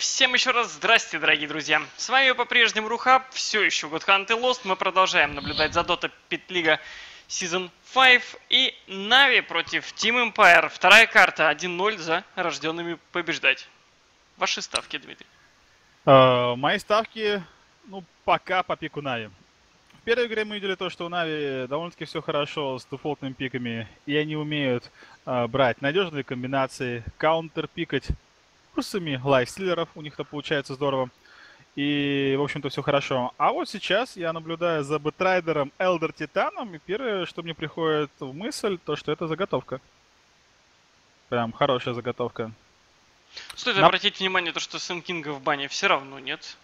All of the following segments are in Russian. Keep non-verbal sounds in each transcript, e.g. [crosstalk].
Всем еще раз здрасте, дорогие друзья. С вами по-прежнему Рухаб, все еще God Hunt и Lost. Мы продолжаем наблюдать за Dota Питлига Season 5 и Нави против Team Empire. Вторая карта 1-0 за рожденными побеждать. Ваши ставки, Дмитрий. Uh, мои ставки, ну, пока по пику Нави. В первой игре мы видели то, что у Нави довольно-таки все хорошо с дефолтными пиками, и они умеют uh, брать надежные комбинации, каунтер-пикать курсами лайфстиллеров, у них это получается здорово. И, в общем-то, все хорошо. А вот сейчас я наблюдаю за бэтрайдером Элдер Титаном, и первое, что мне приходит в мысль, то, что это заготовка. Прям хорошая заготовка. Стоит На... обратить внимание, то, что Сэнд Кинга в бане все равно нет.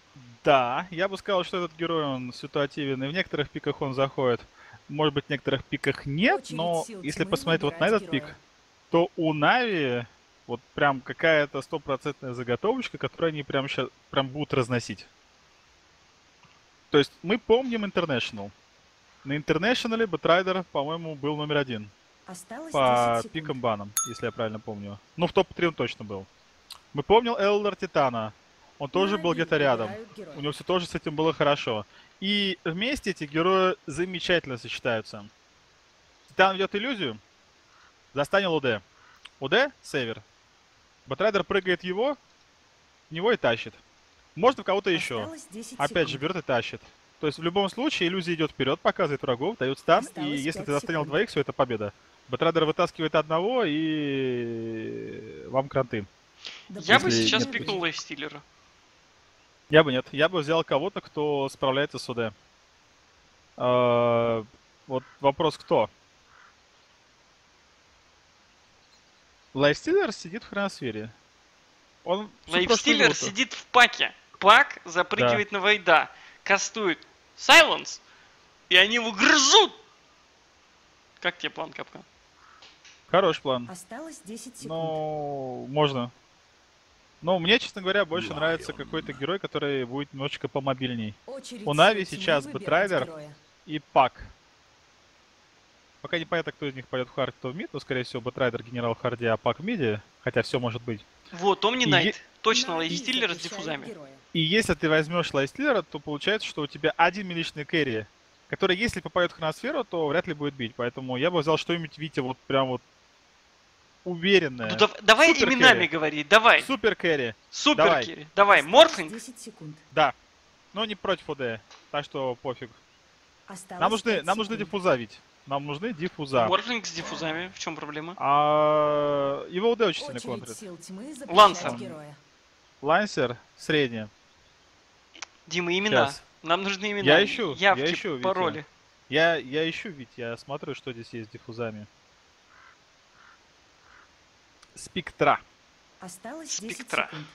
Да, я бы сказал, что этот герой, он ситуативен, и в некоторых пиках он заходит. Может быть, в некоторых пиках нет, но если посмотреть вот на этот героя. пик, то у Нави вот прям какая-то стопроцентная заготовочка, которую они прям сейчас прям будут разносить. То есть мы помним International. На International Бэтрайдер, по-моему, был номер один. Осталось по пикам банам, если я правильно помню. Ну, в топ-3 он точно был. Мы помним Элдер Титана. Он тоже был где-то рядом. У него все тоже с этим было хорошо. И вместе эти герои замечательно сочетаются. Титан ведет иллюзию. Застанил ОД. ОД — север. Батрайдер прыгает его, него и тащит. Можно в кого-то еще. Опять же, берет и тащит. То есть в любом случае иллюзия идет вперед, показывает врагов, дает стан, Осталось и если ты застанил секунд. двоих, все это победа. Батрайдер вытаскивает одного и вам кранты. Я бы сейчас пикнул лайфстиллера. Я бы нет. Я бы взял кого-то, кто справляется с ОД. А, вот вопрос кто? Лайфстиллер сидит в хроносфере. Он Лайфстиллер сидит в паке. Пак запрыгивает да. на Войда, кастует Silence, и они его грызут! Как тебе план, Капкан? Хороший план. Осталось 10 секунд. Ну, можно. Но мне, честно говоря, больше Lion. нравится какой-то герой, который будет немножечко помобильней. Очередь У Нави сейчас Бэтрайдер и Пак. Пока непонятно, кто из них пойдет в хард, кто в мид, но, скорее всего, Бэтрайдер, Генерал в харде, а Пак в миде. Хотя все может быть. Вот, Омни Найт. Е... Точно Лайфстиллер с диффузами. И если ты возьмешь Лайфстиллера, то получается, что у тебя один миличный кэрри, который, если попадет в хроносферу, то вряд ли будет бить. Поэтому я бы взял что-нибудь, Витя, вот прям вот уверенное. Ну, да, давай Супер именами кэрри. говори, давай. Супер кэрри. Супер давай. кэрри. Давай, Морфинг. 10 секунд. Да. Но не против ОД, так что пофиг. Осталось нам нужны, нам нужны диффуза, ведь. Нам нужны диффуза. Морфлинг с диффузами, в чем проблема? А его УД очень сильно контрит. Лансер. Лансер средняя. Дима, имена. Сейчас. Нам нужны имена. Я ищу, Явки, я ищу, пароли. Я, я ищу, ведь я смотрю, что здесь есть с диффузами. Спектра. Осталось Спектра. секунд.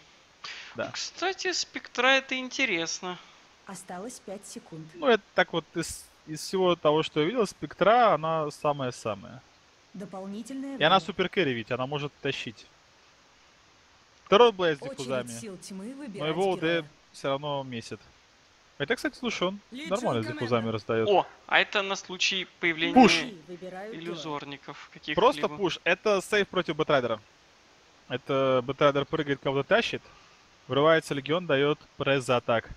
Да. Кстати, спектра это интересно. Осталось 5 секунд. Ну, это так вот из из всего того, что я видел, спектра, она самая-самая. Дополнительная. И она супер кэрри, ведь она может тащить. Второй Блейз с диффузами. Но его ОД все равно месяц. Хотя, кстати, слушай, он нормально с диффузами раздает. О, а это на случай появления пуш. иллюзорников каких-либо. Просто пуш. Это save против Бэтрайдера. Это Бэтрайдер прыгает, кого-то тащит. Врывается Легион, дает Press the Attack.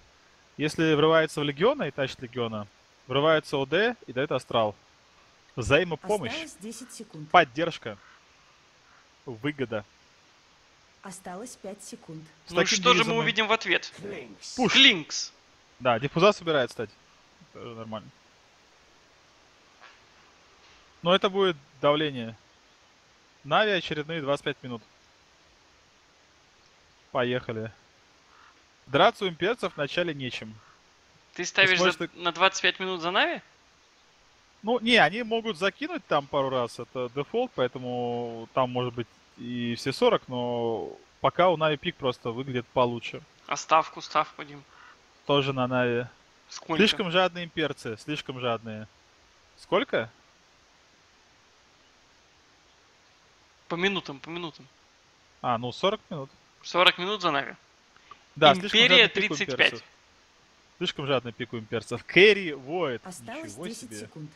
Если врывается в Легиона и тащит Легиона, Врывается ОД и дает астрал. Взаимопомощь. 10 секунд. Поддержка. Выгода. Осталось 5 секунд. С ну что же мы увидим в ответ? Пуш. Клинкс. Да, диффуза собирает, кстати. Тоже нормально. Но это будет давление. Нави очередные 25 минут. Поехали. Драться у имперцев вначале нечем. Ты ставишь за, на 25 минут за Нави? Ну, не, они могут закинуть там пару раз, это дефолт, поэтому там может быть и все 40, но пока у Нави pick просто выглядит получше. А ставку, ставку, Дим? Тоже на Нави. Сколько? Слишком жадные имперцы, слишком жадные. Сколько? По минутам, по минутам. А, ну 40 минут. 40 минут за Нави. Да, Империя 35. Имперцев. Слишком жадно пику имперцев. Кэрри воет. Осталось Ничего 10 себе. секунд.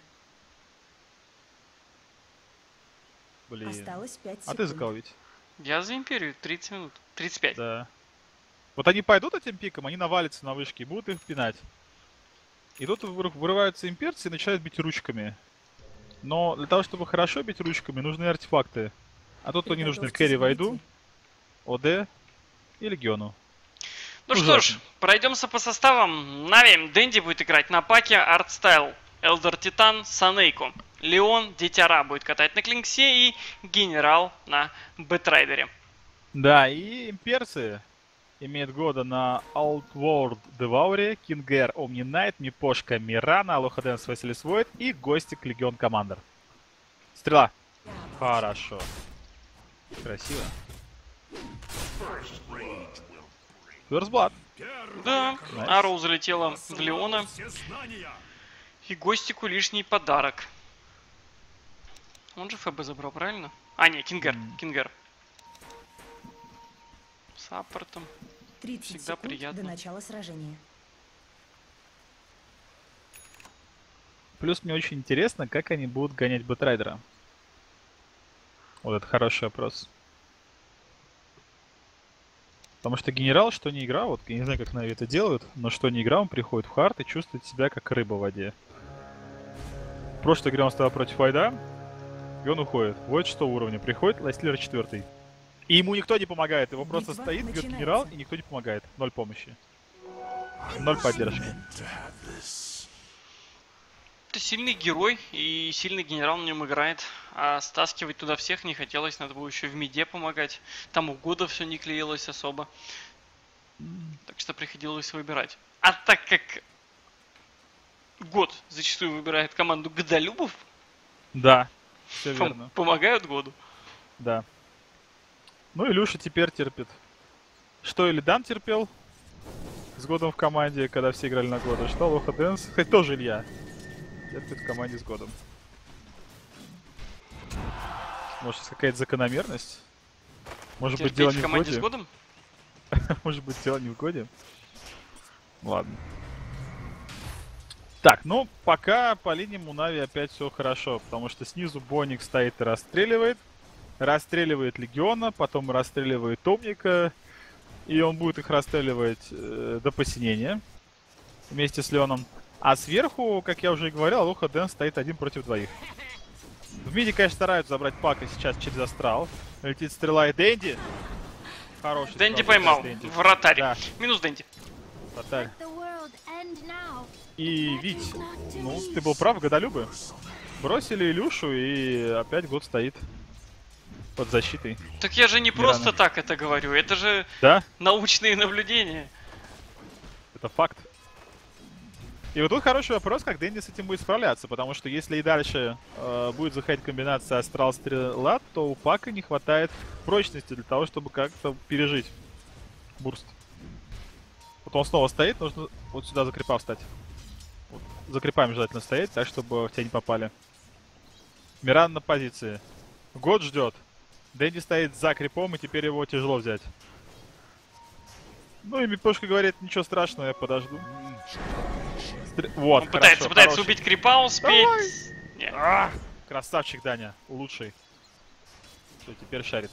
Блин. Осталось 5 секунд. А ты за кого ведь? Я за империю. 30 минут. 35. Да. Вот они пойдут этим пиком, они навалятся на вышки и будут их пинать. И тут выр- вырываются имперцы и начинают бить ручками. Но для того, чтобы хорошо бить ручками, нужны артефакты. А тут они нужны Войду, выйти. ОД и Легиону. Ну Ну, что ж, пройдемся по составам. Нави, Дэнди будет играть на паке, Артстайл, Elder Titan, Санейку. Леон, Дитяра будет катать на Клинксе и Генерал на Бэтрайдере. Да, и имперцы имеют года на Outworld Devourer, Кингер, Omni Knight, Мипошка, Мирана, Алоха Дэнс, Faceless Void и Гостик Legion Commander. Стрела. Хорошо. Красиво. First Blood. Да, nice. Arrow залетела в Леона. И Гостику лишний подарок. Он же ФБ забрал, правильно? А, не, Кингер, М. Кингер. Саппортам. 30 Всегда секунд приятно. до начала сражения. Плюс мне очень интересно, как они будут гонять Бэтрайдера. Вот это хороший вопрос. Потому что генерал, что не играл, вот я не знаю, как Нави это делают, но что не играл, он приходит в hard и чувствует себя как рыба в воде. В прошлой игре он стоял против Войда, и он уходит. Вот что уровня. Приходит Лайслер четвертый. И ему никто не помогает. Его просто Битва стоит, бьет генерал, и никто не помогает. Ноль помощи. Ноль поддержки. Это сильный герой и сильный генерал на нем играет. А стаскивать туда всех не хотелось, надо было еще в миде помогать. Там у года все не клеилось особо. Так что приходилось выбирать. А так как год зачастую выбирает команду Годолюбов, Да, все верно. помогают году. Да. Ну, Илюша теперь терпит. Что Илидан терпел с годом в команде, когда все играли на года. Что Алоха Дэнс, хоть тоже Илья, терпит в команде с годом. Может, какая-то закономерность? Может быть, дело Терпеть не в в команде с годе? годом? [laughs] Может быть, дело не в годе? Ладно. Так, ну, пока по линиям у Нави опять все хорошо, потому что снизу Боник стоит и расстреливает. Расстреливает Легиона, потом расстреливает Томника, и он будет их расстреливать э, до посинения вместе с Леоном. А сверху, как я уже и говорил, Алоха Дэн стоит один против двоих. В миде, конечно, стараются забрать Пака сейчас через Астрал. Летит стрела и Дэнди. Хороший. Дэнди поймал. Дэнди. Вратарь. Да, Минус Дэнди. Now. И Вить, ну, ты был прав, годолюбы. Бросили Илюшу, и опять год стоит под защитой. Так я же не Мирана. просто так это говорю, это же Да, научные наблюдения. это факт. И вот тут хороший вопрос, как Дэнди с этим будет справляться, потому что если и дальше э, будет заходить комбинация Астрал Стрела, то у Пака не хватает прочности для того, чтобы как-то пережить бурст. Вот он снова стоит, нужно вот сюда за крипа встать. Вот, за крипами желательно стоять, так, чтобы в тебя не попали. Миран на позиции. Год ждет. Дэнди стоит за крипом, и теперь его тяжело взять. Ну и Мипошка говорит, ничего страшного, я подожду. Вот, Он пытается, хорошо, пытается хороший. убить крипа, успеть. А, красавчик, Даня, лучший. Все, теперь шарит.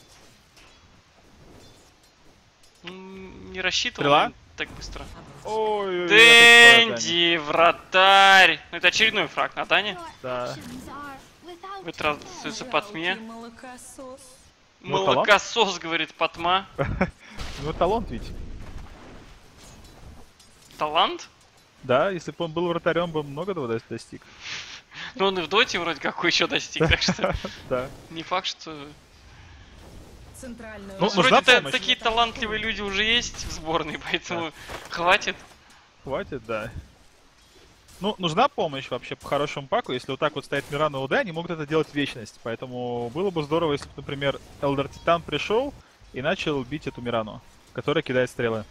Не рассчитывал Стрела? так быстро. Ой. Дэнди, вратарь. Ну, это очередной фраг на Дане. Да. without Вытратился Патме. Молокосос, [laughs] говорит Патма. Ну, талант ведь. Талант? Да, если бы он был вратарем, бы много этого дос- достиг. Ну, он и в доте вроде как еще достиг, так что [laughs] Да. не факт, что... Ну, Вроде такие талантливые люди уже есть в сборной, поэтому хватит. Хватит, да. Ну, нужна помощь вообще по хорошему паку. Если вот так вот стоит Миран и УД, они могут это делать в вечность. Поэтому было бы здорово, если бы, например, Элдер Титан пришел и начал бить эту Мирану, которая кидает стрелы.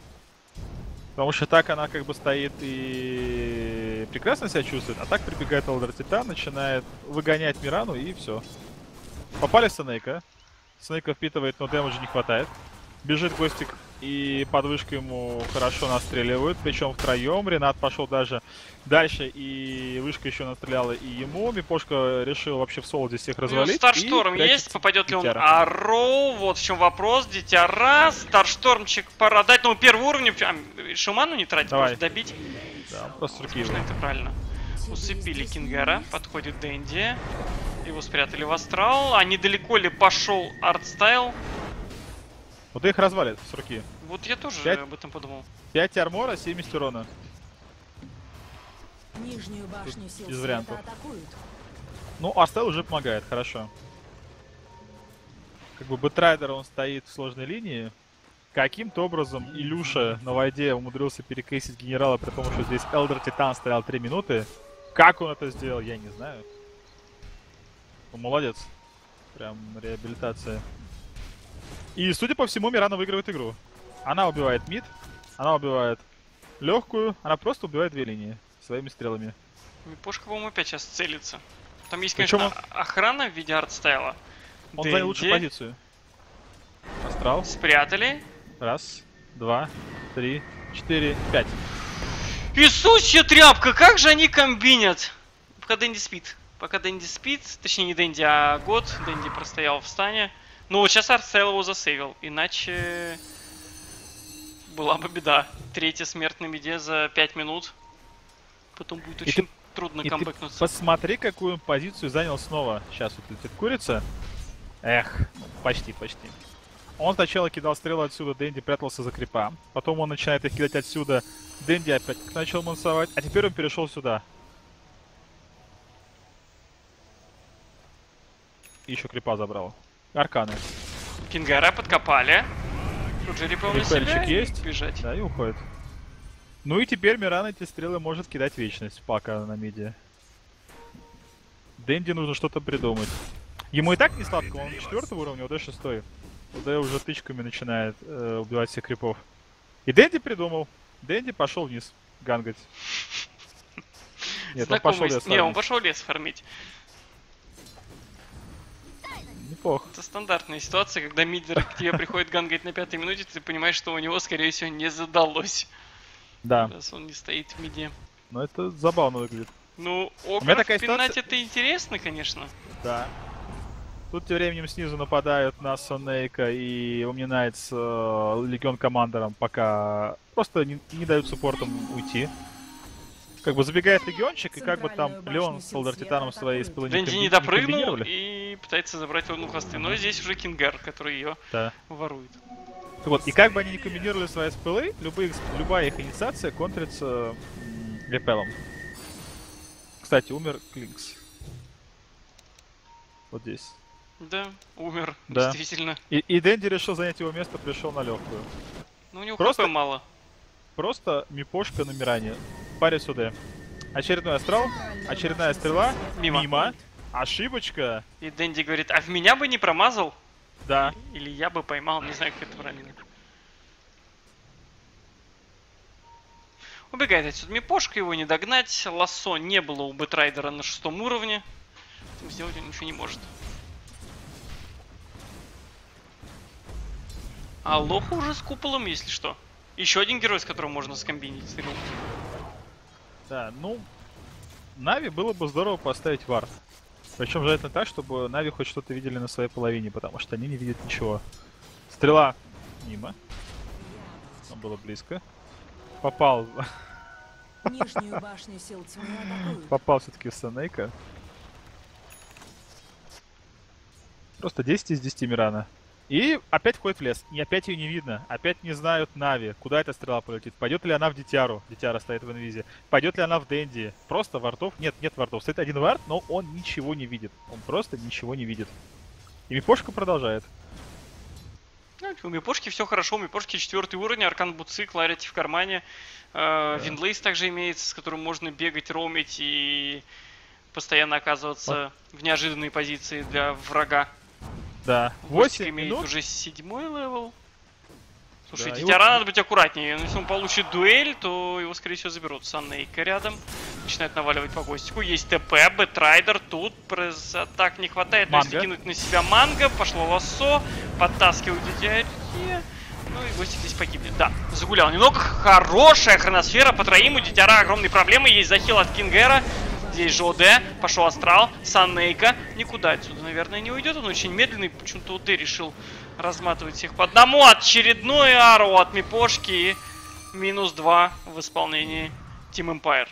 Потому что так она как бы стоит и прекрасно себя чувствует, а так прибегает Элдер Титан, начинает выгонять Мирану и все. Попали Снейка. Снейка впитывает, но дэмэджа не хватает. Бежит Гостик И подвышку ему хорошо настреливают, причем втроем. Ренат пошел даже дальше, и вышка еще настреляла и ему. Мипошка решил вообще в соло здесь всех Ну, развалить. Старшторм есть, попадет ли он Дитяра. Арроу, вот в чем вопрос, Дитя раз, Старштормчик пора дать, ну первый уровень, а, Шуману не тратить, Давай. добить, Да, просто его. это правильно. Усыпили Кингера, подходит Дэнди, его спрятали в астрал, а недалеко ли пошел артстайл? Вот их развалит с руки. Вот я тоже Пять. об этом подумал. 5 армора, 70 урона. Нижнюю башню сил без вариантов. атакуют. Ну, Артстайл уже помогает, хорошо. Как бы Бэтрайдер, он стоит в сложной линии. Каким-то образом Илюша на войде умудрился перекрестить генерала, при том, что здесь Elder Titan стоял 3 минуты. Как он это сделал, я не знаю. Он молодец. Прям реабилитация. И, судя по всему, Мирана выигрывает игру. Она убивает мид, она убивает легкую, она просто убивает две линии своими стрелами. Мипошка, по-моему, опять сейчас целится. Там есть, конечно, охрана в виде артстайла. Он занял лучшую позицию. Астрал. Спрятали. Раз, два, три, четыре, пять. Песущая тряпка, как же они комбинят? Пока Дэнди спит. Пока Дэнди спит, точнее не Дэнди, а год. Дэнди простоял в стане. Ну вот сейчас Арсел его засейвил, иначе была бы беда. Третья смерть на миде за 5 минут. Потом будет И очень ты- трудно И камбэкнуться. посмотри, какую позицию занял снова. Сейчас вот летит курица. Эх, почти, почти. Он сначала кидал стрелы отсюда, Дэнди прятался за крипа. Потом он начинает их кидать отсюда. Дэнди опять начал мансовать. А теперь он перешел сюда. И еще крипа забрал. Арканы. Кингара подкопали. Тут же репел на себя и есть? бежать. Да, и уходит. Ну и теперь Миран эти стрелы может кидать вечность, пока на миде. Дэнди нужно что-то придумать. Ему и так не сладко, он четвертого уровня, УД шестой. УД уже тычками начинает э, убивать всех крипов. И Дэнди придумал. Дэнди пошел вниз гангать. Нет, он пошел лес Не, он фармить. пошел лес фармить. Неплохо. Это стандартная ситуация, когда мидер к тебе приходит гангать на пятой минуте, ты понимаешь, что у него, скорее всего, не задалось. Да, Раз он не стоит в миде. но это забавно выглядит. Ну, Окра такая впинать ситуация- это интересно, конечно. Да. Тут тем временем снизу нападают на Сонейка и Умнинайт с э, Легион Командером, пока просто не, не дают суппортам уйти. Как бы забегает Легиончик, и как бы там Леон с света Титаном своей Дэнди не комби- допрыгнул и пытается забрать одну хвосты. Но здесь уже Кингар, который ее Да. ворует. Так Вот, и как бы они не комбинировали свои спылы, любые, их- любая их инициация контрится м, репелом. Кстати, умер Клинкс. Вот здесь. Да, умер, Да. действительно. И, и Дэнди решил занять его место, пришел на легкую. Но у него Просто- хп мало. Просто мипошка на Миране. Паре сюда. Очередной астрал. Очередная стрела. Мимо. Мимо. Ошибочка. И Дэнди говорит, а в меня бы не промазал? Да. Или я бы поймал, не знаю, как это правильно. Убегает отсюда Мипошка, его не догнать. Лассо не было у Бэтрайдера на шестом уровне. Поэтому сделать он ничего не может. Алоха уже с куполом, если что. Еще один герой, с которым можно скомбинить стрелу. Да, ну... Нави было бы здорово поставить вард. Причем желательно так, чтобы Нави хоть что-то видели на своей половине, потому что они не видят ничего. Стрела мимо. Там было близко. Попал. Нижнюю башню сил тьмы атакуют. Попал все-таки в Санейка. Просто 10 из 10 Мирана. И опять входит в лес. И опять ее не видно. Опять не знают Нави, куда эта стрела полетит. Пойдет ли она в Дитяру? Дитяра стоит в инвизе. Пойдет ли она в Дэнди? Просто вардов? Нет, нет вардов. Стоит один вард, но он ничего не видит. Он просто ничего не видит. И Мипошка продолжает. Ну, у Мипошки все хорошо, у Мипошки четвертый уровень, Arcane буцы, Clarity в кармане. Э, Wind Lace также имеется, с которым можно бегать, роумить и постоянно оказываться в неожиданной позиции для врага. Да. Гостик 8 имеет минут. уже седьмой левел. Слушай, Да, Дитяра вот- надо быть аккуратнее. Если он получит дуэль, то его, скорее всего, заберут. Саннейка рядом. Начинает наваливать по гостику. Есть ТП, Бэтрайдер. Тут пресс атак не хватает. но Если Манго. кинуть на себя манго, пошло лассо. Подтаскивают дитя. Ну и гости здесь погибли. Да, загулял немного. Хорошая хроносфера по троим. У Дитяра огромные проблемы. Есть захил от Кингера. Здесь же ОД. Пошел Астрал. Саннейка. Никуда отсюда, наверное, не уйдет. Он очень медленный. Почему-то ОД решил разматывать всех по одному. Очередной ару от Мипошки. И минус 2 в исполнении Team Empire.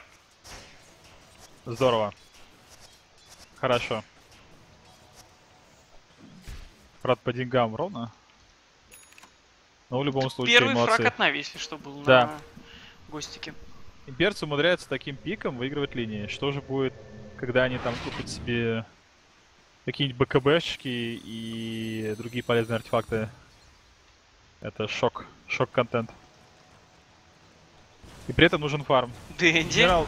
Здорово. Хорошо. Правда, по деньгам ровно. Но в любом случае, Первый молодцы. фраг от Нави, если что, был Да. на гостике. Имперцы умудряются таким пиком выигрывать линии. Что же будет, когда они там купят себе какие-нибудь БКБшки и другие полезные артефакты? Это шок. Шок-контент. И при этом нужен фарм. Дэнди Генерал...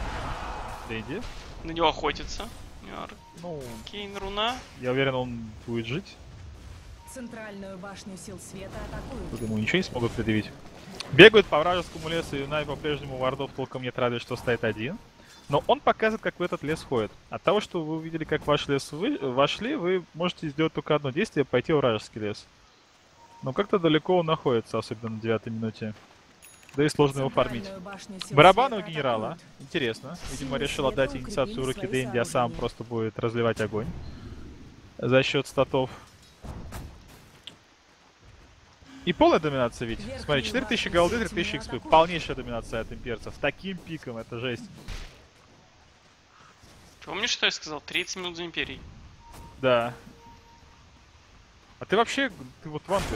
Дэнди? на него охотится. Ну, Кейн Руна. я уверен, он будет жить. Центральную башню сил света атакуют. Тут ему ничего не смогут предъявить. Бегают по вражескому лесу, и Юнай по-прежнему вардов толком нет, разве что стоит один. Но он показывает, как в этот лес ходит. От того, что вы увидели, как ваш лес вы, вошли, вы можете сделать только одно действие, пойти в вражеский лес. Но как-то далеко он находится, особенно на девятой минуте. Да и сложно его фармить. Барабаны у генерала. Интересно. Видимо, решил отдать инициацию в руки Дэнди, а сам просто будет разливать огонь. За счет статов. И полная доминация ведь. Смотри, 4000 башню голды, сил 3000 тьмы экспы. Полнейшая доминация от имперцев. Таким пиком, это жесть. Помнишь, что я сказал? 30 минут за Империей. Да. А ты вообще, ты вот ванты. [laughs]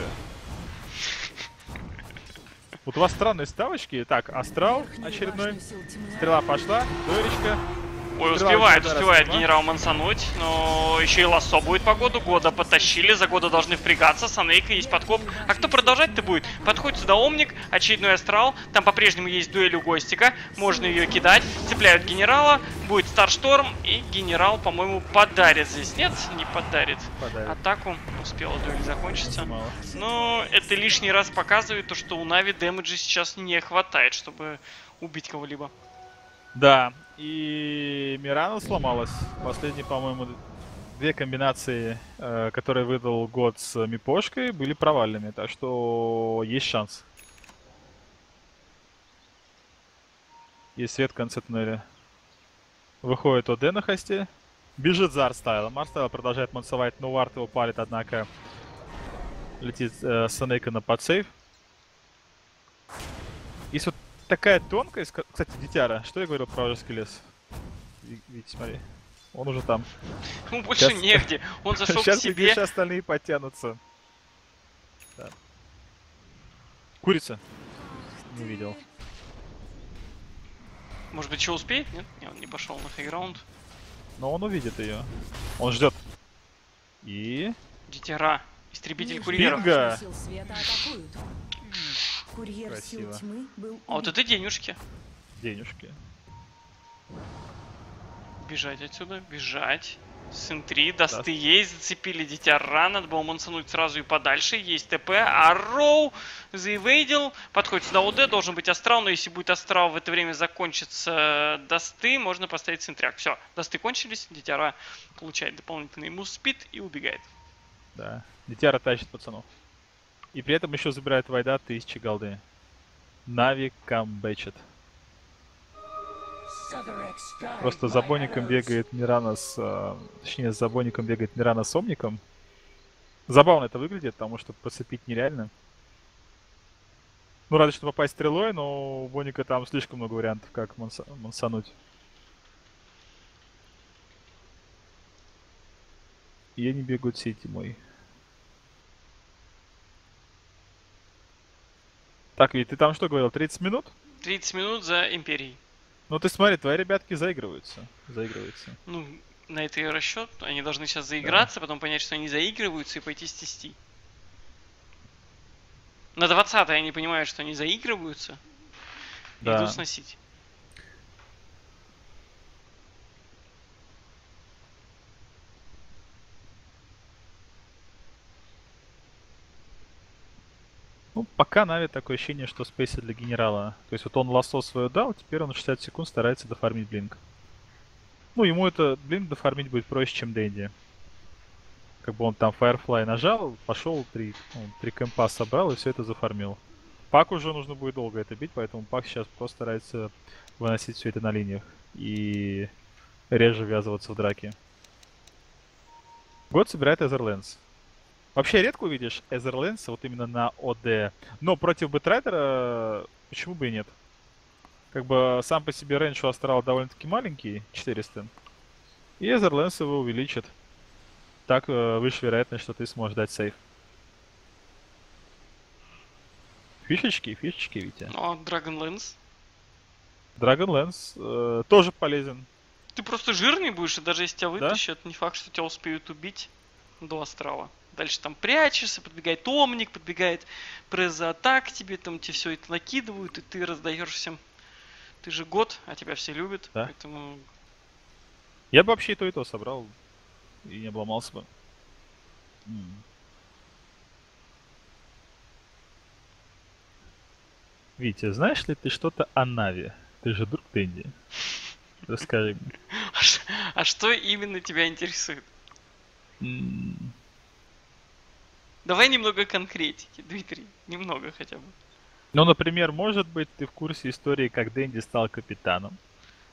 Вот у вас странные ставочки. Так, астрал очередной. Стрела пошла. Дуэлечка. Ой, успевает, успевает генерал мансануть, но еще и лассо будет по году. Года потащили, за года должны впрягаться. Санейка есть подкоп. А кто продолжать-то будет? Подходит сюда Омник, очередной астрал. Там по-прежнему есть дуэль у Гостика. Можно ее кидать. Цепляют генерала. Будет Старшторм. И генерал, по-моему, подарит здесь. Нет, не подарит. Подарит. Атаку. Успела дуэль закончиться. Мало. Но это лишний раз показывает то, что у Нави дэмэджа сейчас не хватает, чтобы убить кого-либо. Да, и Мирана сломалась. Последние, по-моему, две комбинации, э, которые выдал год с Мипошкой, были провальными, так что есть шанс. Есть свет в конце туннеля. Выходит ОД на хосте. Бежит за Арстайлом. Арстайл продолжает мансовать, но Вард его палит, однако летит э, Санейка на подсейв. Есть вот такая тонкость. ка- Кстати, Дитяра, что я говорил про вражеский лес? Ви- Вить, смотри. Он уже там. Ну, больше Щас- негде. Он зашел к Сейчас себе. глядишь, остальные подтянутся. Да. Курица. Не видел. Может быть, что успеет? Нет? Не, он не пошел на хайграунд. Но он увидит ее. Он ждет. И... Дитяра. Истребитель курьеров. Бинго! башню сил света атакуют. Курьер Красиво. сил тьмы был А вот это денежки. Денежки. Бежать отсюда, бежать. Сын 3, дасты есть, зацепили дитяра, надо было мансануть сразу и подальше, есть ТП, а Роу заевейдил, подходит сюда УД, должен быть астрал, но если будет астрал, в это время закончится дасты, можно поставить центряк. Все, дасты кончились, дитяра получает дополнительный мув спид и убегает. Да. Дитяра тащит пацанов. И при этом еще забирает Вайда тысячи голды. Нави камбэчит. Просто за Боником бегает Мирана с... э, точнее, за Боником бегает Мирана с Омником. Забавно это выглядит, потому что подцепить нереально. Ну, разве что попасть стрелой, но у Боника там слишком много вариантов, как манса- мансануть. И они бегают сети мой. Так, ведь ты там что говорил, 30 минут? 30 минут за Империей. Ну ты смотри, твои ребятки заигрываются. Заигрываются. Ну, на это и расчет. Они должны сейчас заиграться, потом понять, что они заигрываются и пойти стести. На 20 они понимают, что они заигрываются. И Да. идут сносить. Ну, пока Нави такое ощущение, что спейси для генерала. То есть вот он лассо свое дал, теперь он 60 секунд старается дофармить блинк. Ну, ему это blink дофармить будет проще, чем Дэнди. Как бы он там Firefly нажал, пошел, три, три кемпа собрал и все это зафармил. Пак уже нужно будет долго это бить, поэтому Пак сейчас просто старается выносить все это на линиях и реже ввязываться в драки. Год собирает Aether Lens. Вообще редко увидишь Aether Lens вот именно на ОД. Но против Бэтрайдера почему бы и нет? Как бы сам по себе рейндж у Астрала довольно-таки маленький, 400. И Эзерленс его увеличит. Так э, выше вероятность, что ты сможешь дать сейф. Фишечки, фишечки, Витя. Ну, а Dragonlance? Dragonlance э, тоже полезен. Ты просто жирный будешь, и даже если тебя Да? вытащат, не факт, что тебя успеют убить до астрала. Дальше там прячешься, подбегает Омник, подбегает пресс-атак к тебе, там тебе все это накидывают, и ты раздаешь всем. Ты же год, а тебя все любят, Да. поэтому Я бы вообще и то, и то собрал. И не обломался бы. Витя, знаешь ли ты что-то о Нави? Ты же друг Тенди. Расскажи мне. [laughs] А А что именно тебя интересует? Давай немного конкретики, Дмитрий. Немного хотя бы. Ну, например, может быть, ты в курсе истории, как Дэнди стал капитаном?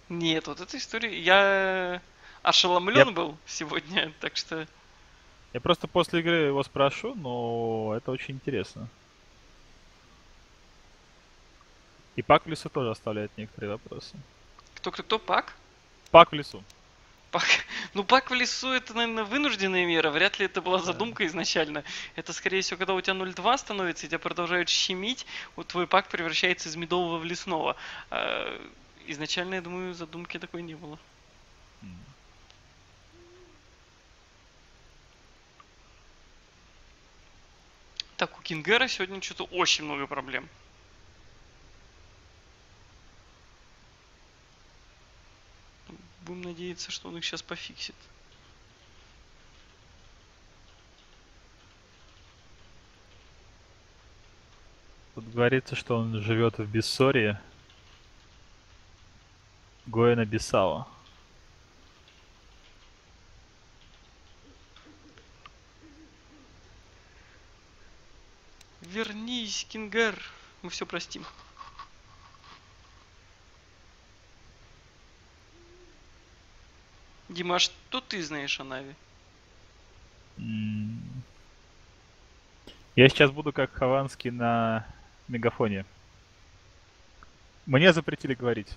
Нет, вот эта история... Я ошеломлен Я- был сегодня, [laughs] так что... Я просто после игры его спрошу, но это очень интересно. И Пак в лесу тоже оставляет некоторые вопросы. Кто-кто-кто, Пак? Пак в лесу. Пак... [laughs] Ну, пак в лесу это, наверное, вынужденная мера. Вряд ли это была задумка изначально. Это, скорее всего, когда у тебя 0.2 становится, и тебя продолжают щемить, вот твой пак превращается из медового в лесного. А, изначально, я думаю, задумки такой не было. Так, у Кингера сегодня что-то очень много проблем. Будем надеяться, что он их сейчас пофиксит. Тут говорится, что он живет в Бессории. Гоэна Бисао. Вернись, Кингер. Мы все простим. Дима, а что ты знаешь о Нави? Я сейчас буду как Хованский на мегафоне. Мне запретили говорить.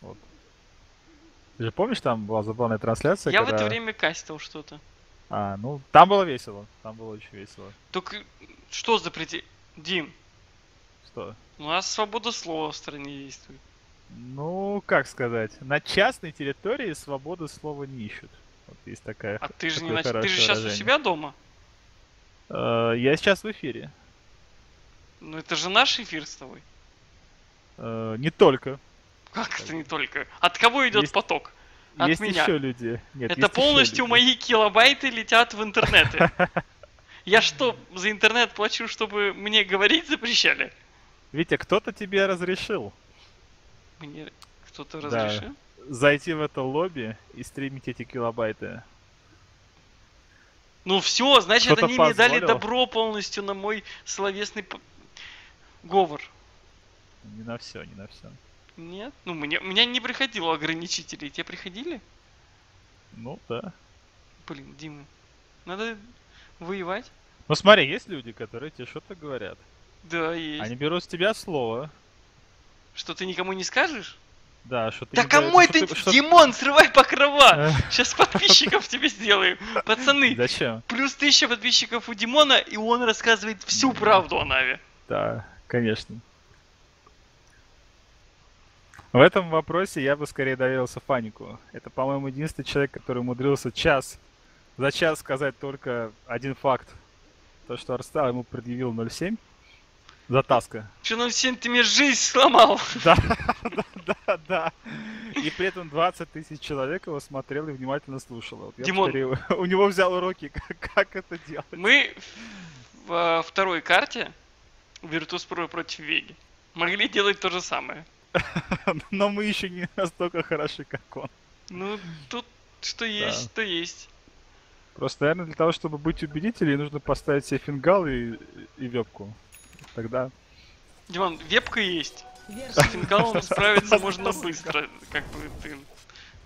Вот. Ты же помнишь, там была забавная трансляция? Я в когда- это время кастил что-то. А, ну, там было весело. Там было очень весело. Только что запрети... Дим, Что? у нас свобода слова в стране действует. Ну, как сказать, на частной территории свободы слова не ищут. Вот есть такая. А ты же не нач- Ты же хорошее сейчас у выражение. себя дома. Э, я сейчас в эфире. Ну это же наш эфир с тобой. Э, не только. Как это не только? От кого идет Есть- поток? От есть меня. еще люди. Нет, Это полностью люди. мои килобайты летят в интернеты. [laughs] Я что, за интернет плачу, чтобы мне говорить запрещали? Витя, кто-то тебе разрешил Мне кто-то Да. разрешил? зайти в это лобби и стримить эти килобайты. Ну все, значит, они мне дали добро полностью на мой словесный говор. Не на все, не на все. Нет? Ну, мне, меня не приходило ограничителей. Тебе приходили? Ну да. Блин, Дима, надо воевать. Ну смотри, есть люди, которые тебе что-то говорят. Да, есть. Они берут с тебя слово. Что ты никому не скажешь? Да, что ты Да кому это? ты- что- Димон, срывай покрова! Э, Сейчас подписчиков тебе сделаем. Пацаны, Зачем? плюс тысяча подписчиков у Димона, и он рассказывает всю правду о Нави. Да, конечно. В этом вопросе я бы скорее доверился Фанику. Это, по-моему, единственный человек, который умудрился час за час сказать только один факт. То, что Арстал ему предъявил 0.7 за таска. Че, ну всем ты мне жизнь сломал. Да, да, да, да. И при этом 20 тысяч человек его смотрел и внимательно слушал. Вот Димон. скорее у- него взял уроки, [laughs] как, как это делать. Мы в э, второй карте Virtus.pro против Веги могли делать то же самое. [laughs] Но мы еще не настолько хороши, как он. Ну, тут что есть, то есть. Просто, наверное, для того, чтобы быть убедителей, нужно поставить себе фингал и, и вебку. Тогда Диман, вебка есть. С фингалом справиться можно быстро. Как бы ты...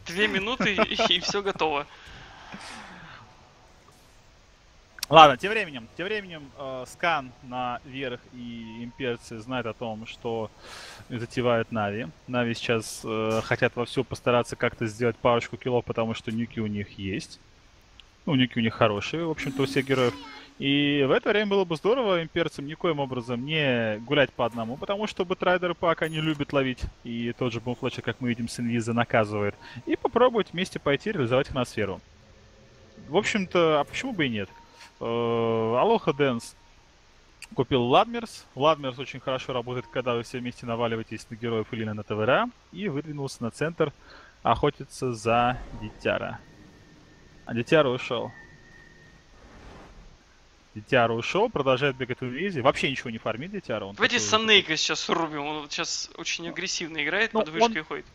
Две минуты и все готово. Ладно, тем временем, тем временем э, скан на верх и имперцы знают о том, что затевают Нави. Нави сейчас э, хотят вовсю постараться как-то сделать парочку киллов, потому что нюки у них есть. Ну, нюки у них хорошие, в общем-то, у всех героев. И в это время было бы здорово имперцам никоим образом не гулять по одному, потому что Бэтрайдер, Пак они любят ловить, и тот же Bone Fletcher, как мы видим, с инвиза наказывает. И попробовать вместе пойти реализовать хроносферу. В общем-то, а почему бы и нет? Э, Алоха Дэнс купил Vladmir's. Vladmir's очень хорошо работает, когда вы все вместе наваливаетесь на героев или на тавера. И выдвинулся на центр охотиться за Дитяра. А Дитяра ушел. Дитяра ушел, продолжает бегать в инвизе. Вообще ничего не фармит Дитяра. Он Давайте такой- Санейка сейчас рубим. Он вот сейчас очень агрессивно играет, Ну, под вышкой ходит.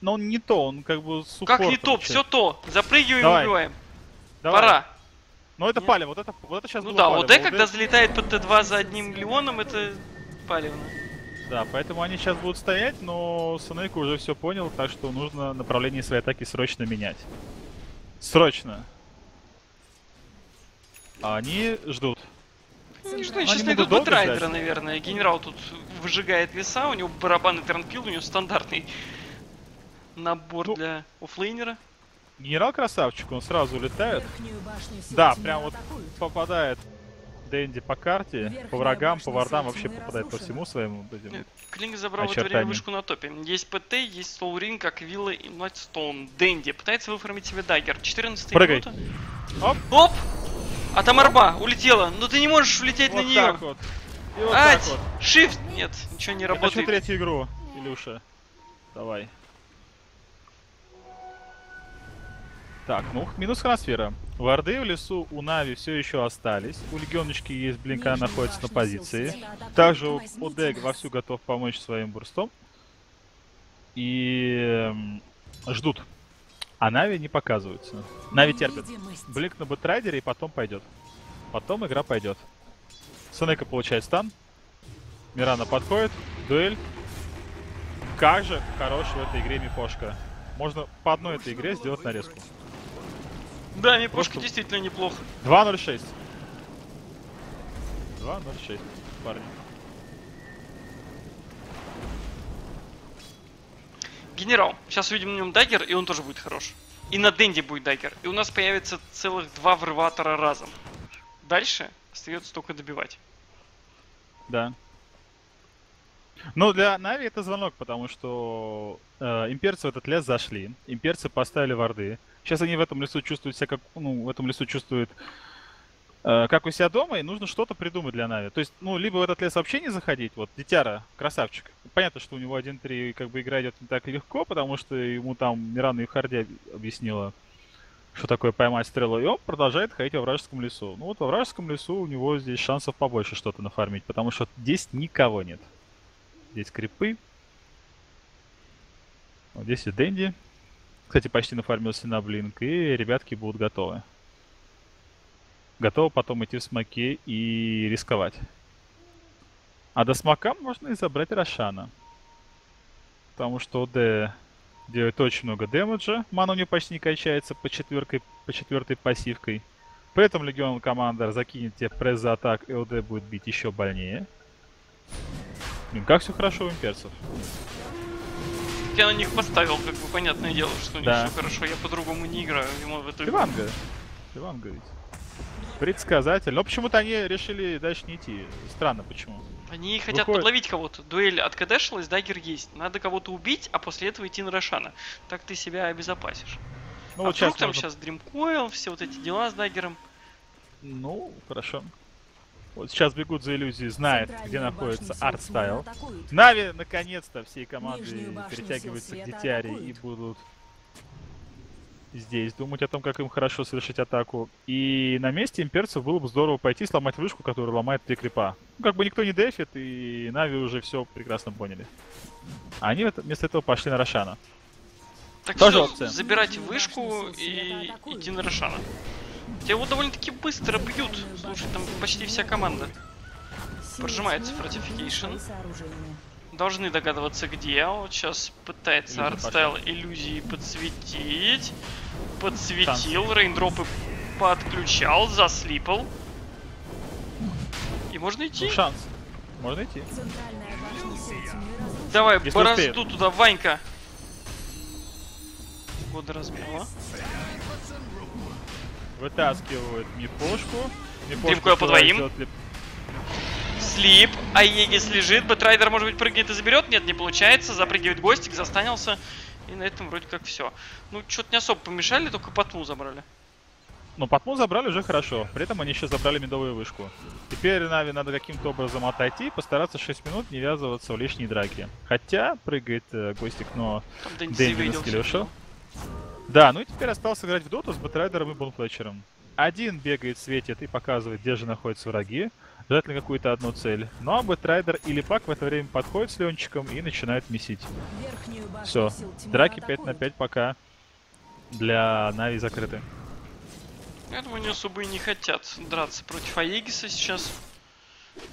Но он не то, он как бы с Как не топ, чё- все то. Запрыгиваем и Давай. убиваем. Давай. Пора. Но это Нет. палево, вот это, вот это сейчас Ну да, палево. ОД, когда залетает под Т2 за одним леоном, это палевно. Да, поэтому они сейчас будут стоять, но Санейка уже все понял, так что нужно направление своей атаки срочно менять. Срочно. А они ждут. Ну, что, Они сейчас могут найдут Бэтрайдера, наверное. Генерал тут выжигает леса, у него барабан и tranquil, у него стандартный набор Ну, для оффлейнера. Генерал красавчик, он сразу улетает, Да, прям вот атакуют. попадает Дэнди по карте, Верхняя по врагам, по вардам, вообще попадает по всему своему. этим. Клинк забрал в это время вышку на топе. Есть ПТ, есть Soul Ring, Aquila и Найтстоун. Дэнди пытается выфармить себе dagger. 14 Прыгай. минута. Оп. Оп! А там орба улетела. Ну ты не можешь улететь Вот на нее. так вот. И вот Ать! так вот. Shift! Нет, ничего не Я хочу работает. третью игру, Илюша. Давай. Так, ну, минус хроносфера. Варды в лесу у Нави все еще остались. У Легионочки есть блинка, находится на позиции. Также у нас. вовсю готов помочь своим бурстом. И эм, ждут. А Нави не показываются. Нави. Невидимость. Blink на Бэтрайдере и потом пойдет. Потом игра пойдет. Сонека получает стан. Мирана подходит. Дуэль. Как же хорош в этой игре Мипошка. Можно по одной этой игре сделать нарезку. Да, Мипошка Просто- действительно неплохо. 2.06. 2.06, парни. Генерал. Сейчас увидим на нем dagger, и он тоже будет хорош. И на Дэнди будет dagger. И у нас появится целых два врыватора разом. Дальше остается только добивать. Да. Ну, для Нави это звонок, потому что э, имперцы в этот лес зашли. Имперцы поставили варды. Сейчас они в этом лесу чувствуют себя как... Ну, в этом лесу чувствуют как у себя дома, и нужно что-то придумать для Нави. То есть, ну, либо в этот лес вообще не заходить. Вот, Дитяра, красавчик. Понятно, что у него 1-3 как бы игра идет не так легко, потому что ему там Мирана и Харди объяснила, что такое поймать стрелу, и он продолжает ходить во вражеском лесу. Ну вот во вражеском лесу у него здесь шансов побольше что-то нафармить, потому что здесь никого нет. Здесь крипы. Вот здесь и Дэнди. Кстати, почти нафармился на блинк, и ребятки будут готовы. Готовы потом идти в смоке и рисковать. А до смока можно и забрать Рошана. Потому что ОД делает очень много дэмэджа. Мана у него почти не качается по, четверкой, по четвертой пассивкой. При этом Легион Командер закинет тебе пресс за атак, и ОД будет бить еще больнее. Блин, как все хорошо у имперцев. Я на них поставил, как бы понятное дело, что у них Да. все хорошо. Я по-другому не играю. Ему в эту игру. Иванга. Иванга ведь. Предсказатель. Но почему-то они решили дальше не идти. Странно почему. Они хотят Выходит- подловить кого-то. Дуэль откадешилась, dagger есть. Надо кого-то убить, а после этого идти на Рошана. Так ты себя обезопасишь. Ну а вот вдруг сейчас там можно- сейчас Dream Coil, все вот эти дела с даггером. Ну, хорошо. Вот сейчас бегут за иллюзией, знает, где находится артстайл. Нави наконец-то всей башню перетягиваются к Дитяре и будут здесь думать о том, как им хорошо совершить атаку. И на месте имперцев было бы здорово пойти сломать вышку, которая ломает три крипа. Ну, как бы никто не дефит, и Нави уже все прекрасно поняли. А они вместо этого пошли на Рошана. Так Тоже что, опция. забирать вышку и идти на Рошана. Тебя его довольно-таки быстро бьют. Слушай, там почти вся команда. Прожимается fortification. Должны догадываться, где. Вот сейчас пытается артстайл иллюзии подсветить. Подсветил, рейндропы подключал, заслипал. И можно идти. Ну, шанс. Можно идти. Давай, Если борозду успеет. туда, Ванька. Года размела. Вытаскивают мипошку. Димку я по двоим. Слип, а Егис лежит, Бэтрайдер, может быть, прыгнет и заберет? Нет, не получается, запрыгивает Гостик, застанился. И на этом вроде как все. Ну, что-то не особо помешали, только потму забрали. Ну, Патму забрали уже хорошо. При этом они еще забрали медовую вышку. Теперь Нави надо каким-то образом отойти и постараться 6 минут не ввязываться в лишние драки. Хотя прыгает э, Гостик, но Дэнди Дэнди на видел скилле всё. ушел. Да, ну и теперь остался играть в доту с Бэтрайдером и Бонфлетчером. Один бегает, светит и показывает, где же находятся враги. Желательно какую-то одну цель. Ну а Бэтрайдер или Пак в это время подходит с Ленчиком и начинает месить. Все, драки 5 на атакуют. 5 пока для Нави закрыты. Я думаю, они особо и не хотят драться против Аегиса сейчас.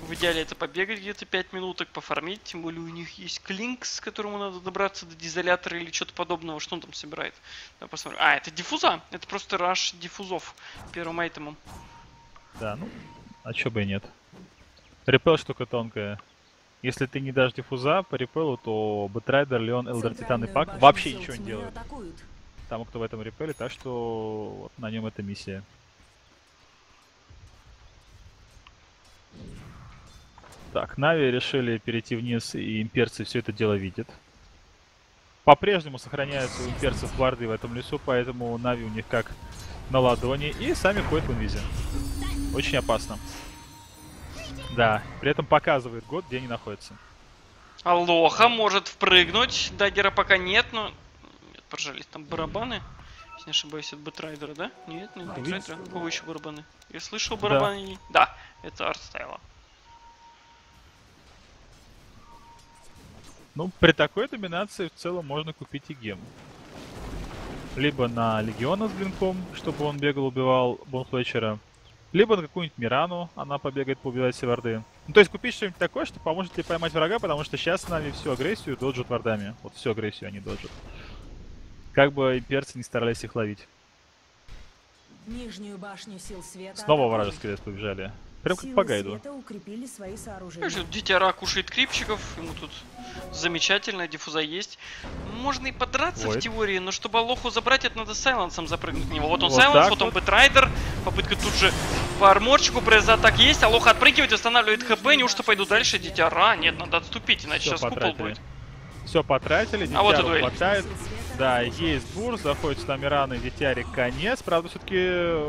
В идеале это побегать где-то 5 минуток, пофармить, тем более у них есть клинк, с которому надо добраться до дизолятора или что-то подобного. Что он там собирает? Давай посмотрим. А, это диффуза. Это просто rush диффузов первым айтемом. Да, ну, а чё бы и нет. Repel штука тонкая. Если ты не дашь диффуза по репелу, то Бэтрайдер, Леон, Элдер, Титан и Пак вообще ничего не делают. атакуют. Тому, кто в этом репеле, так что вот на нем эта миссия. Так, Нави решили перейти вниз, и имперцы все это дело видят. По-прежнему сохраняются у имперцев варды в этом лесу, поэтому Нави у них как на ладони, и сами ходят в инвизе. Очень опасно. Да, при этом показывает ОД, где они находятся. Алоха может впрыгнуть. Dagger а пока нет, но... Нет, прожались там барабаны. Если не ошибаюсь, от Бэтрайдера, да? Нет, не? Бэтрайдера. У кого еще барабаны? Я слышал барабаны. Да, это артстайла. Ну, при такой доминации в целом можно купить и гем. Либо на Легиона с блинком, чтобы он бегал, убивал Бонфлетчера. Либо на какую-нибудь Мирану, она побегает, поубивает все варды. Ну, то есть купить что-нибудь такое, что поможет тебе поймать врага, потому что сейчас с нами всю агрессию доджат вардами. Вот всю агрессию они доджат. Как бы имперцы не старались их ловить. Нижнюю башню сил света Снова атакуют. вражеский лес побежали. Прям как Силы по гайду. укрепили свои сооружения. Дитяра кушает крипчиков, ему тут замечательно, диффуза есть. Можно и подраться в Ой. теории, но чтобы Алоху забрать, это надо сайленсом запрыгнуть на него. Вот он Вот silence, так вот он вот. Бэтрайдер, попытка тут же по арморчику, так есть, Алоха отпрыгивает, восстанавливает хп, неужто пойду дальше, Дитяра? Нет, надо отступить, иначе Все сейчас купол потратили. будет. Все потратили, А вот и дуэль. хватает. Да, есть бур, заходит сюда Мирана и Дитяри конец. Правда, все-таки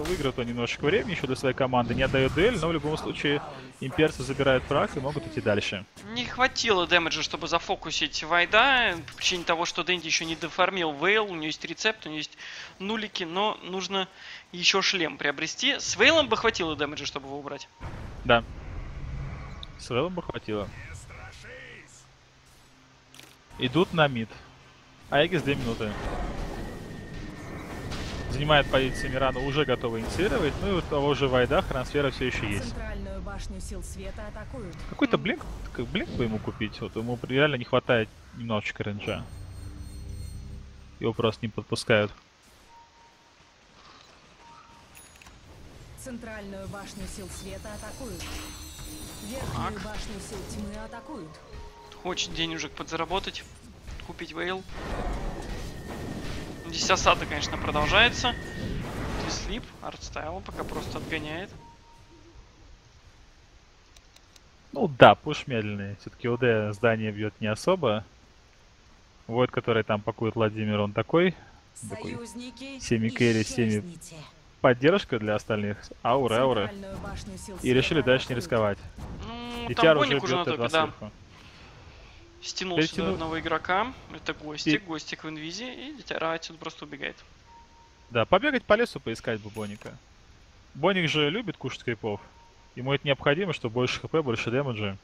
выиграет он немножечко времени еще для своей команды. Не отдает дуэль, но в любом случае имперцы забирают фраг и могут идти дальше. Не хватило дэмэджа, чтобы зафокусить Вайда, по причине того, что Дэнди еще не дофармил Вейл, у него есть рецепт, у него есть нулики, но нужно еще шлем приобрести. С Вейлом бы хватило дэмэджа, чтобы его убрать. Да. С Вэллом бы хватило. Идут на мид. Аегис 2 минуты. Занимает позиции Мирана, уже готовы инициировать. Ну и у того же Вайда трансфера все еще есть. Центральную башню сил света атакуют. Какой-то блинк, как блинк бы ему купить. Вот ему реально не хватает немножечко ренджа. Его просто не подпускают. Центральную башню сил света атакуют. Верхнюю Так. башню сил тьмы атакуют. Хочет денежек подзаработать, купить Veil. Здесь осада, конечно, продолжается. Sleep, артстайл пока просто отгоняет. Ну да, push медленный. Все-таки ОД здание бьет не особо. Войд, который там пакует Владимир, он такой. Такой Союзники, semi-carry, semi. Поддержка для остальных. Ауры, ауры. И решили дальше не рисковать. Ну, Дитяр там уже бьет на Т2 топе, да. Стянул Перетяну- сюда одного игрока. Это Гостик, Гостик в инвизе, и Дитяра отсюда просто убегает. Да, побегать по лесу, поискать бы Боника. Боник же любит кушать крипов. Ему это необходимо, что больше хп, больше дэмэджа.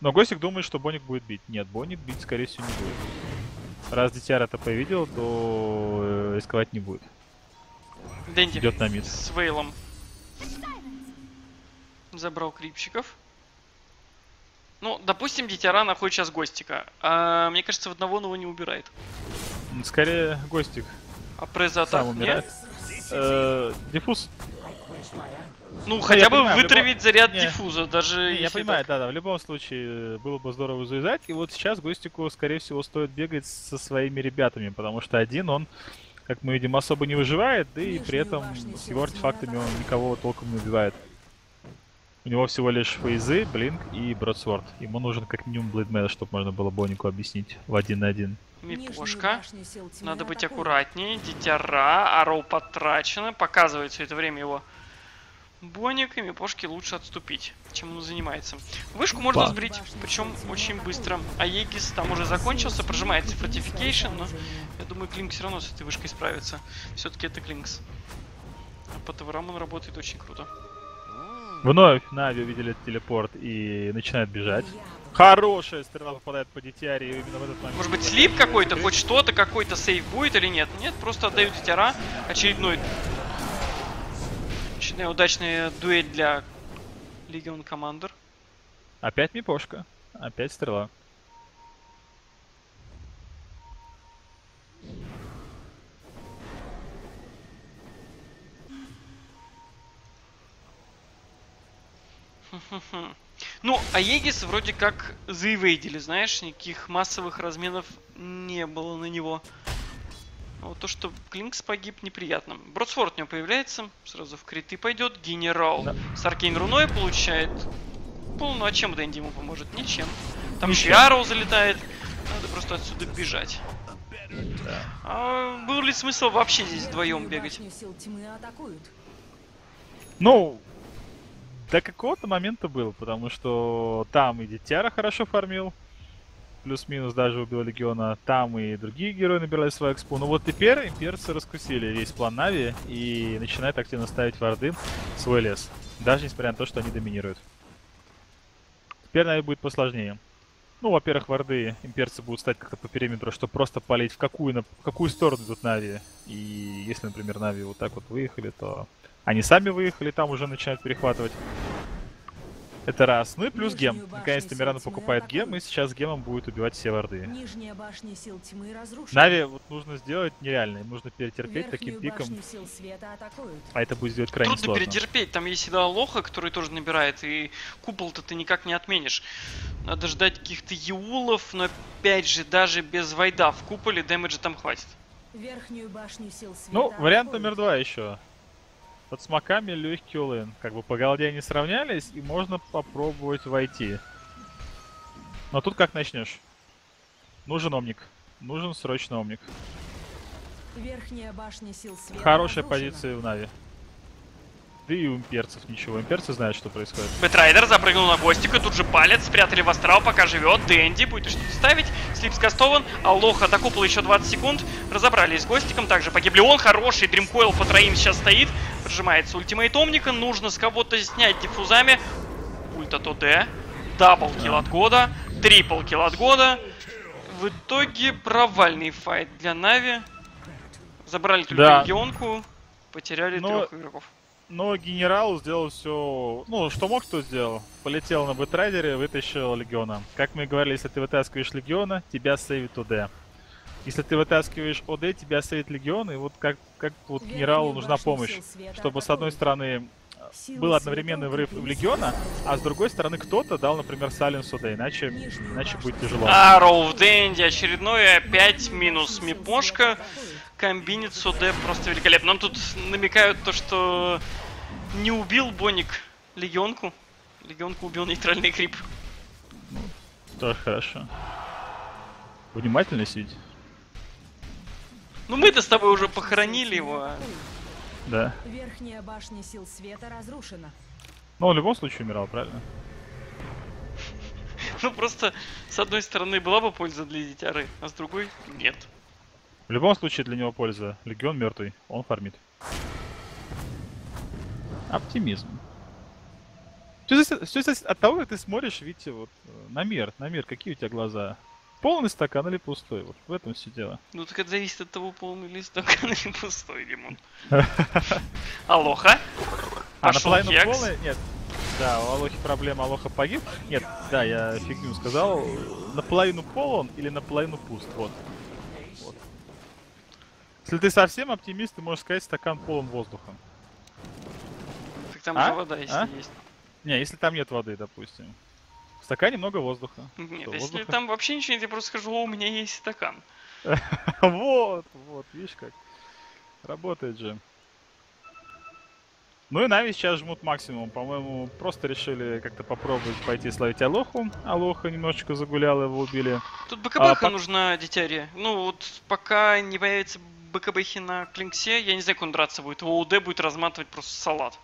Но Гостик думает, что Боник будет бить. Нет, Боник бить, скорее всего, не будет. Раз Дитяр это повидел, то э, рисковать не будет. Дэнди Идет на мид. с Вейлом. Забрал крипчиков. Ну, допустим, Дитяра находит сейчас Гостика. А, мне кажется, в одного он его не убирает. М, Скорее, Гостик А преза сам так, умирает. нет? Э, Диффуз Ну, я хотя бы понимаю, вытравить заряд Не. диффуза, даже Не, Я понимаю, так. да, да, в любом случае э, было бы здорово завязать. И вот сейчас Гостику, скорее всего, стоит бегать со своими ребятами, потому что один он, как мы видим, особо не выживает, да и при этом с его артефактами он никого толком не убивает. У него всего лишь фейзы, blink и broadsword. Ему нужен как минимум Blade Mail, чтобы можно было Бонику объяснить в один на один. Мипошка. Надо быть аккуратнее. Дитяра, Arrow потрачено. Показывает все это время его Боник, и Мипошке лучше отступить, чем он занимается. Вышку можно Ба. сбрить, причем очень быстро. Aegis там уже закончился, прожимается fortification, но я думаю, Клинк все равно с этой вышкой справится. Все-таки это Клинкс. А по ТВРам он работает очень круто. Вновь Нави увидели телепорт и начинает бежать. Хорошая стрела попадает по и именно в этот момент... Может быть, слип какой-то, хоть что-то, какой-то сейф будет или нет? Нет, просто отдают Дитяра. Очередной... Очередная удачная дуэль для Легион Командер. Опять Мипошка. Опять стрела. Ну, а Егис вроде как заивейдили, знаешь, никаких массовых разменов не было на него. А вот то, что Клинкс погиб, неприятно. Бродсфорд у него появляется, сразу в криты пойдет. Генерал Да. с Аркейн Руной получает. Пол, ну а чем Дэнди ему поможет? Ничем. Там еще. Арроу залетает. Надо просто отсюда бежать. Да. А был ли смысл вообще здесь вдвоем бегать? Ну, до какого-то момента был, потому что там и Дитяра хорошо фармил, плюс-минус даже убил Легиона, там и другие герои набирали свою экспу. Ну вот теперь имперцы раскусили весь план Нави и начинают активно ставить варды в свой лес, даже несмотря на то, что они доминируют. Теперь Нави будет посложнее. Ну, во-первых, варды имперцы будут стать как-то по периметру, чтобы просто палить в какую, на, в какую сторону идут Нави. И если, например, Нави вот так вот выехали, то они сами выехали, там уже начинают перехватывать. Это раз. Ну и плюс гем. Нижнюю Наконец-то Мирана покупает gem, и сейчас гемом будет убивать все варды. Нижняя башня сил тьмы разрушена. Нави вот нужно сделать нереально. Им нужно перетерпеть таким Верхнюю пиком, света атакуют. а это будет сделать крайне Трудно сложно. перетерпеть, там есть всегда лоха, который тоже набирает, и купол-то ты никак не отменишь. Надо ждать каких-то еулов, но опять же, даже без вайда в куполе дэмэджа там хватит. Верхнюю башню сил света Ну, вариант атакуют. номер два еще. Под смоками легкий улын. Как бы по голде они сравнялись, и можно попробовать войти. Но тут как начнешь? Нужен омник. Нужен срочно омник. Верхняя башня сил света Хорошая разрушена. позиция в Нави. Да и у имперцев ничего. Имперцы знают, что происходит. Бэтрайдер запрыгнул на Гостика, тут же палец, спрятали в астрал, пока живет. Дэнди будет что-то ставить. Слип скастован, Алоха до купола еще 20 секунд. Разобрались с Гостиком, также погибли он. Хороший Dream Coil по троим сейчас стоит. Прожимается ultimate Омника, нужно с кого-то снять диффузами. Ульт от ОД. Double kill от года. Triple kill от года. В итоге провальный fight для Нави. Забрали только Да. легионку. Потеряли Но- трех игроков. Но генерал сделал все, ну, что мог, то сделал. Полетел на бэтрайдере, вытащил легиона. Как мы и говорили, если ты вытаскиваешь легиона, тебя сейвит ОД. Если ты вытаскиваешь ОД, тебя сейвит легион, и вот как, как вот генералу нужна помощь. Чтобы с одной стороны Силы был одновременный врыв в легиона, а с другой стороны кто-то дал, например, Саленс ОД, иначе, иначе будет тяжело. А, Роу в Дэнди очередной, опять минус Мипошка. Комбинит с ОД просто великолепно. Нам тут намекают то, что не убил Боник Легионку. Легионку убил нейтральный крип. Тоже хорошо. Внимательно сидеть. Ну мы-то с тобой уже похоронили его. а. Да. Верхняя башня сил света разрушена. Он в любом случае умирал, правильно? [laughs] Ну просто, с одной стороны, была бы польза для дитяры, а с другой нет. В любом случае для него польза. Легион мертвый, он фармит. Оптимизм. Все зависит, всё зависит от того, как ты смотришь, видите, вот э, на мир, на мир, какие у тебя глаза. Полный стакан или пустой? Вот в этом все дело. Ну так это зависит от того, полный ли стакан [laughs] или пустой, Димон. [laughs] Алоха. А наполовину полный? Нет. Да, у Алохи проблема, Алоха погиб. Нет, да, я фигню сказал. Наполовину полон или наполовину пуст, вот. вот. Если ты совсем оптимист, ты можешь сказать стакан полон воздуха. Так там А? же вода, если А? есть. Не, если там нет воды, допустим. Стакане много воздуха. Нет, Что, если воздуха? там вообще ничего нет, я просто скажу, «О, у меня есть стакан. [laughs] Вот, вот, видишь как. Работает же. Ну и Нави сейчас жмут максимум. По-моему, просто решили как-то попробовать пойти словить Алоху. Алоха немножечко загуляла, его убили. Тут А, по- нужна, дитяри. Ну вот пока не появится БКБХи на Клинксе, я не знаю, как он драться будет. ОУД будет разматывать просто салат.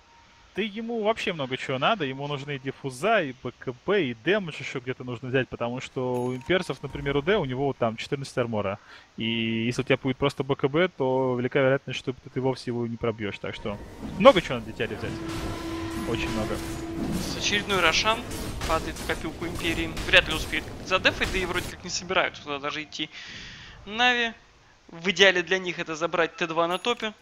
Ты ему вообще много чего надо. Ему нужны и диффуза, и БКБ, и дэмэдж еще где-то нужно взять, потому что у имперцев, например, УД, у него там 14 армора. И если у тебя будет просто БКБ, то велика вероятность, что ты вовсе его не пробьешь. Так что много чего надо деталей взять. Очень много. С очередной Рошан падает в копилку Империи. Вряд ли успеет задефать, да и вроде как не собираются туда даже идти. Нави. В идеале для них это забрать Т2 на топе.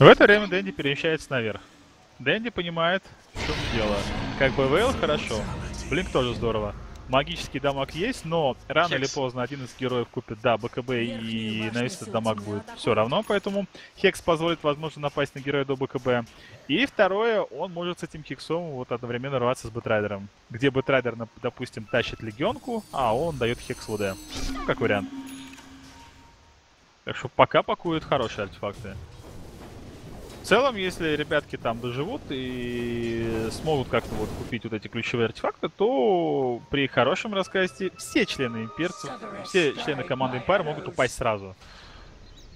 В это время Дэнди перемещается наверх. Дэнди понимает, в чем дело. Как бы ВЛ хорошо, Blink тоже здорово. Магический дамаг есть, но рано Hex. или поздно один из героев купит, да, БКБ и навесит дамаг будет все равно, поэтому Hex позволит, возможно, напасть на героя до БКБ. И второе, он может с этим Хексом вот одновременно рваться с Бэтрайдером. Где Бэтрайдер, допустим, тащит легионку, а он дает Hex ВД. Ну, как вариант. Так что пока пакуют хорошие артефакты. В целом, если ребятки там доживут и смогут как-то вот купить вот эти ключевые артефакты, то при хорошем рассказе все члены имперцев, все члены команды Empire могут упасть сразу.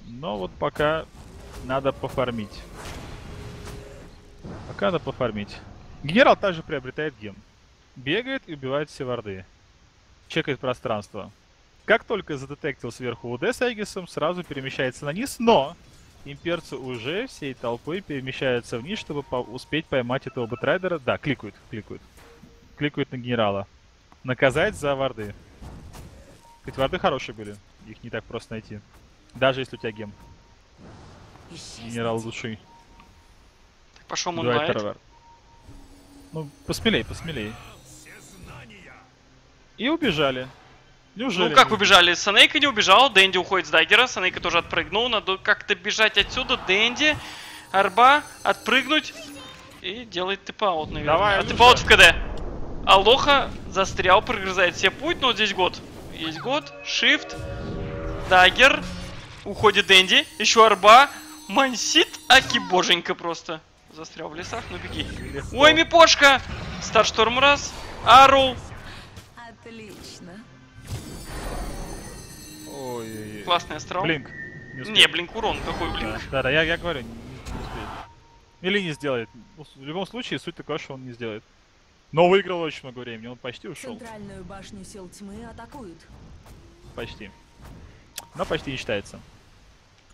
Но вот пока надо пофармить. Пока надо пофармить. Генерал также приобретает ген. Бегает и убивает все варды. Чекает пространство. Как только задетектил сверху УД с Эгисом, сразу перемещается на низ, но имперцы уже всей толпой перемещаются вниз, чтобы по- успеть поймать этого бэтрайдера. Да, кликают, кликают. Кликают на генерала. Наказать за варды. Ведь варды хорошие были. Их не так просто найти. Даже если у тебя гем. Генерал души. Пошел Убивает Moonlight. Ну, посмелей, посмелей. И убежали. Неужели? Ну как убежали? Санейка не убежал, Дэнди уходит с даггера, Санейка тоже отпрыгнул, надо как-то бежать отсюда, Дэнди, Орба, отпрыгнуть и делает TP out, наверное. Давай, а TP out в КД. Алоха застрял, прогрызает себе путь, но вот здесь год. Есть год, shift, dagger, уходит Дэнди, еще Орба, мансит, аки боженька просто. Застрял в лесах, ну беги. Легко. Ой, Мипошка! Старшторм раз, Ару, классный астрал. Блинк. Не. Не, блинк урон, какой блинк? Да, да, я, я говорю, не, не успеет. Или не сделает. Ну, В любом случае, суть такова, что он не сделает. Но выиграл очень много времени, он почти ушел. Центральную башню сил тьмы атакуют. Почти. Но почти не считается.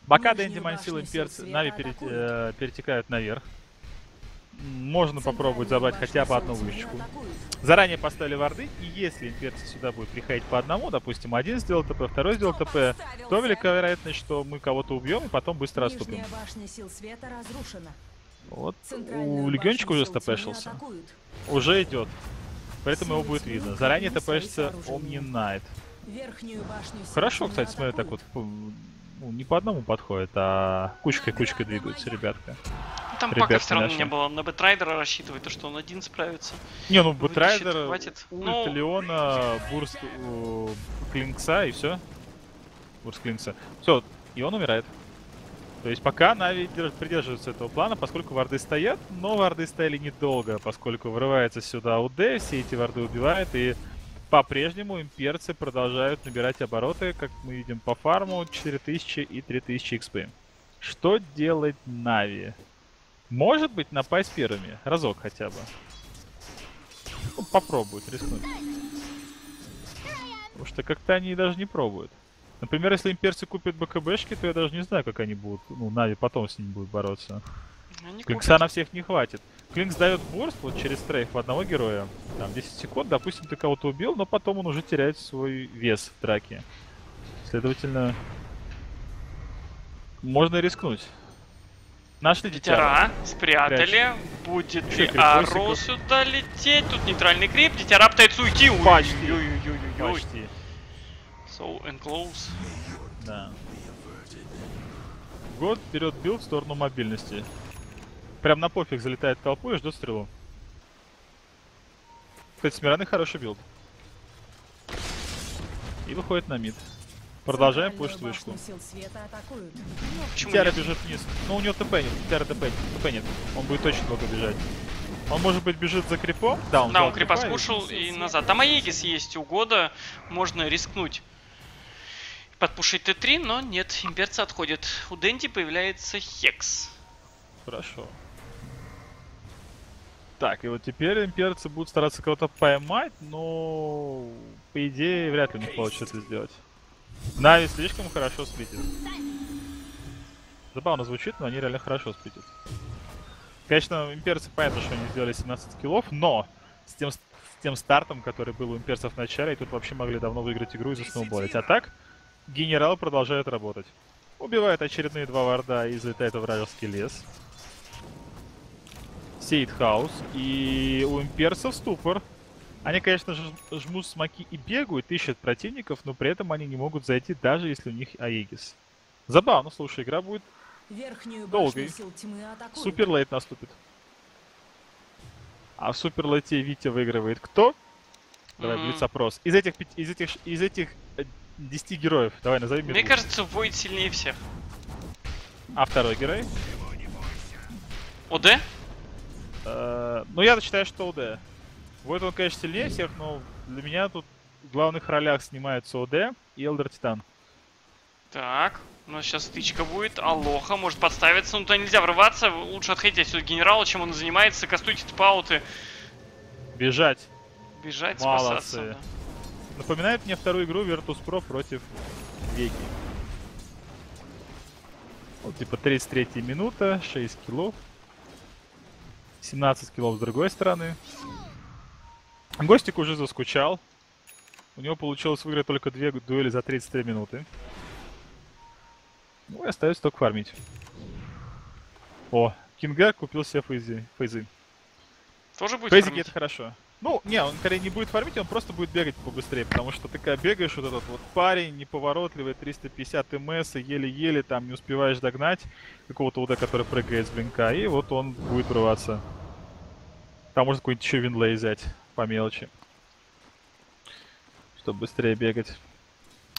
Пока Нижнюю Дэнди Мансил и Перц Нави пере- э, перетекают наверх. Можно попробовать забрать хотя бы одну вышечку. Заранее поставили варды, и если имперцы сюда будут приходить по одному, допустим, один сделал ТП, второй сделал ТП, то велика вероятность, что мы кого-то убьем и потом быстро отступим. Вот у Легиончика башню уже атакуют. Уже идет. Поэтому его будет видно. Заранее ТПшится. Omni Knight. Хорошо, кстати, смотри, так вот ну, не по одному подходит, а кучкой-кучкой двигаются ребятка. Там Ребятки пока все равно наши. не было. На Бэтрайдера рассчитывает, то что он один справится. Не, ну Вытащит, Бэтрайдер, хватит. ульт Ну- Леона, burst у Клинкса и все. Burst Клинкса. Все, и он умирает. То есть пока Нави держ- придерживаются этого плана, поскольку варды стоят, но варды стояли недолго, поскольку врывается сюда УД, все эти варды убивают, и по-прежнему имперцы продолжают набирать обороты, как мы видим по фарму, 4000 и 3000 XP. Что делать Нави? Может быть напасть первыми, разок хотя бы. Ну, попробуют рискнуть. Потому что как-то они даже не пробуют. Например, если имперцы купят БКБшки, то я даже не знаю, как они будут, ну, Нави потом с ними будут бороться. Они Клинкса на всех не хватит. Клинкс дает бурст вот через стрейф в одного героя. Там 10 секунд, допустим, ты кого-то убил, но потом он уже теряет свой вес в драке. Следовательно, Можно рискнуть. Нашли дитя. Дитяра спрятали. Будет Ещё и крипосиков. Аро сюда лететь. Тут нейтральный крип. Дитяра пытается уйти. Ой, Почти. ой, ой, ой, ой, ой. Почти. So and close. Да. Год вперед build в сторону мобильности. Прям на пофиг залетает в толпу и ждет стрелу. Кстати, с Мираны хороший build. И выходит на mid. Продолжаем пушить. Почему Дитяра бежит вниз. Ну, у него ТП нет. Тиара ТП, ТП нет. Он будет очень долго бежать. Он, может быть, бежит за крипом? Да, он Да, он крипа крипа и- скушал и назад. Там Aegis есть у года. Можно рискнуть. Подпушить Т3, но нет, имперцы отходят. У Дэнди появляется Хекс. Хорошо. Так, и вот теперь имперцы будут стараться кого-то поймать, но по идее вряд ли у них получится это сделать. Нави слишком хорошо сплитит. Забавно звучит, но они реально хорошо сплитят. Конечно, имперцы понятно, что они сделали 17 киллов, но с тем, с тем стартом, который был у имперцев в начале, и тут вообще могли давно выиграть игру и засноуболить. А так, генерал продолжает работать. Убивает очередные два варда и залетает в вражеский лес. Сеет хаос. И у имперцев ступор. Они, конечно, ж- жмут смоки и бегают, ищут противников, но при этом они не могут зайти, даже если у них Аегис. Забавно, слушай, игра будет Верхнюю Долгой. сил тьмы атакуют. супер лейт наступит. А в супер лейте Витя выигрывает кто? Давай, Мгм. блиц-опрос. Из этих, пяти- из этих, из этих э, 10 героев, давай назови мне Мне двух. кажется, Войд сильнее всех. А второй герой? ОД? Э, ну, я считаю, что ОД. Вот он, конечно, сильнее всех, но для меня тут в главных ролях снимаются ОД и Элдер Титан. Так, у нас сейчас стычка будет. Алоха может подставиться, но туда нельзя врываться. Лучше отходить отсюда генерала, чем он занимается. Кастуйте тпауты. Бежать. Бежать, Молодцы. спасаться. да. Напоминает мне вторую игру Virtus.pro против Веги. Вот, типа 33 минута, 6 киллов. 17 киллов с другой стороны. Гостик уже заскучал. У него получилось выиграть только две дуэли за 33 минуты. Ну и остается только фармить. О, Кинга купил себе фейзы. фейзы. Тоже будет Фейзики фармить? это хорошо. Ну, не, он скорее не будет фармить, он просто будет бегать побыстрее, потому что ты когда бегаешь, вот этот вот парень неповоротливый, 350 МС, еле-еле там не успеваешь догнать какого-то уда, который прыгает с блинка, и вот он будет врываться. Там можно какой-нибудь еще винлей взять по мелочи. Чтобы быстрее бегать.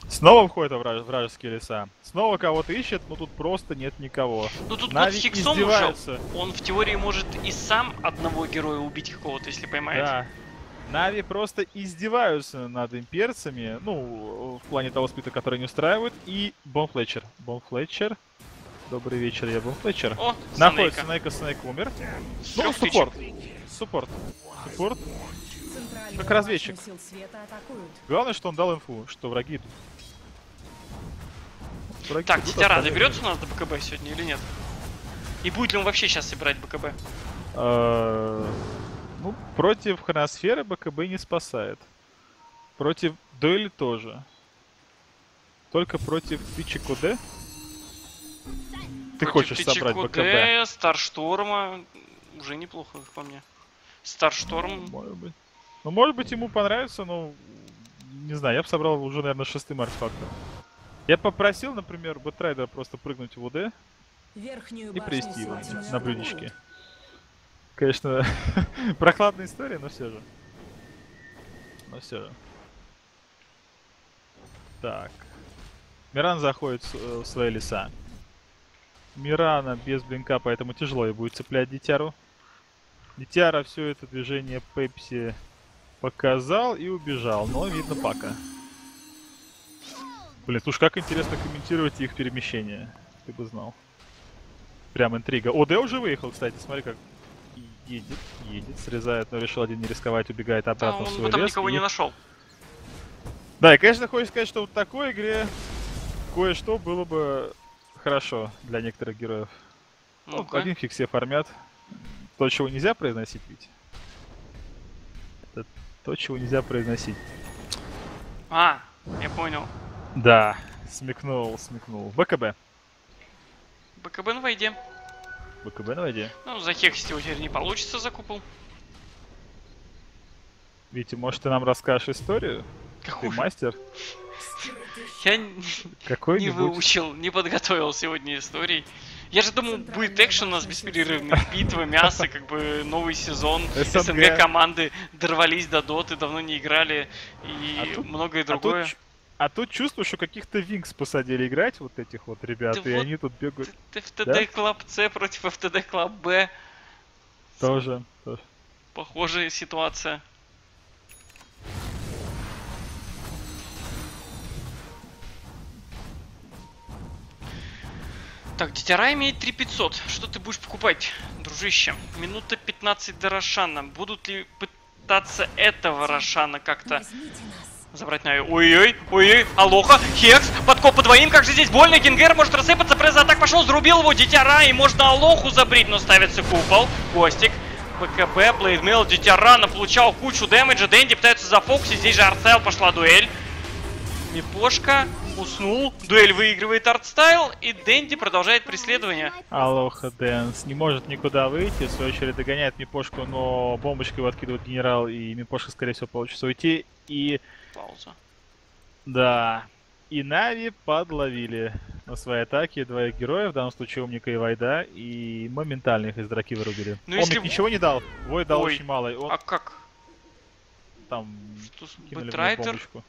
Снова входит враж- вражеские леса. Снова кого-то ищет, но тут просто нет никого. Ну тут Нави вот Хиксом уже, издеваются. он в теории может и сам одного героя убить какого-то, если поймает. Да. Нави просто издеваются над имперцами, ну, в плане того сплита, который не устраивают, и Bone Fletcher. Bone Fletcher. Добрый вечер, я Bone Fletcher. О, Находится Снейка. Снейк умер. Ну, суппорт. Суппорт. Суппорт. Как разведчик. Главное, что он дал инфу, что враги идут. Враги Так, Титяра доберется у нас до БКБ сегодня или нет? И будет ли он вообще сейчас собирать БКБ? Э, Ну, против хроносферы БКБ не спасает. Против дуэли тоже. Только против ОД? Ты Против хочешь Тычек собрать БКБ? Старшторма. Уже неплохо, как по мне. Старшторм. Может быть. Ну, может быть, ему понравится, но... Не знаю, я бы собрал уже, наверное, шестым артефактом. Я попросил, например, Бэтрайдера просто прыгнуть в УД Верхнюю и привести его на блюдечке. Конечно, [laughs] прохладная история, но все же. Но все же. Так. Миран заходит э, в свои леса. Мирана без блинка, поэтому тяжело ей будет цеплять Дитяру. Дитяра все это движение Пепси показал и убежал, но видно пока. Блин, слушай, как интересно комментировать их перемещение. Ты бы знал. Прям интрига. ОД уже выехал, кстати, смотри как. Едет, едет, срезает, но решил один не рисковать, убегает Да, обратно в он свой там лес. никого и- не нашел. Да, и, конечно, хочется сказать, что вот в такой игре кое-что было бы хорошо для некоторых героев. Ну, Ну-ка. один фиг все фармят. То, чего нельзя произносить ведь. Это то, чего нельзя произносить. А, я понял. Да, смекнул, смекнул. БКБ. БКБ на войде. БКБ на воде. Ну, захексить его теперь не получится за купол. Витя, может, ты нам расскажешь историю? Ты Какую? мастер? Я н- не выучил, не подготовил сегодня историй. Я же думал, будет экшен у нас беспрерывный, битва, мясо, как бы новый сезон. СНГ. СНГ команды дорвались до доты, давно не играли и А тут- многое А тут, другое. А тут чувствую, что каких-то Винкс посадили играть, вот этих вот ребят, Да и вот они тут бегают. Т- FTD Club C против FTD Club B. Тоже, тоже. Похожая ситуация. Так, Дитяра имеет 3500. Что ты будешь покупать, дружище? Минута 15 до Рошана. Будут ли пытаться этого Рошана как-то Возьмите нас. Забрать на Ой-ой, ой-ой, Алоха, Hex, подкоп по двоим, как же здесь больно, Кингер может рассыпаться, press attack пошел, зарубил его, Дитяра, и можно Алоху забрить, но ставится купол, Гостик, БКБ, Blade Mail, Дитяра получал кучу дэмэджа, Дэнди пытается зафокусить, здесь же Артстайл пошла дуэль. Мипошка уснул, дуэль выигрывает Артстайл, и Дэнди продолжает преследование. Алоха Дэнс не может никуда выйти, в свою очередь догоняет Мипошку, но бомбочкой его откидывает генерал, и Мипошка, скорее всего, получится уйти. И Пауза. да, и Нави подловили на своей атаке двоих героев, в данном случае Омника и Войда, и моментально их из драки вырубили. Ну, Омник если- ничего не дал, Войд дал Ой, очень мало, он А как? там Что с Бэтрайдер бомбочку.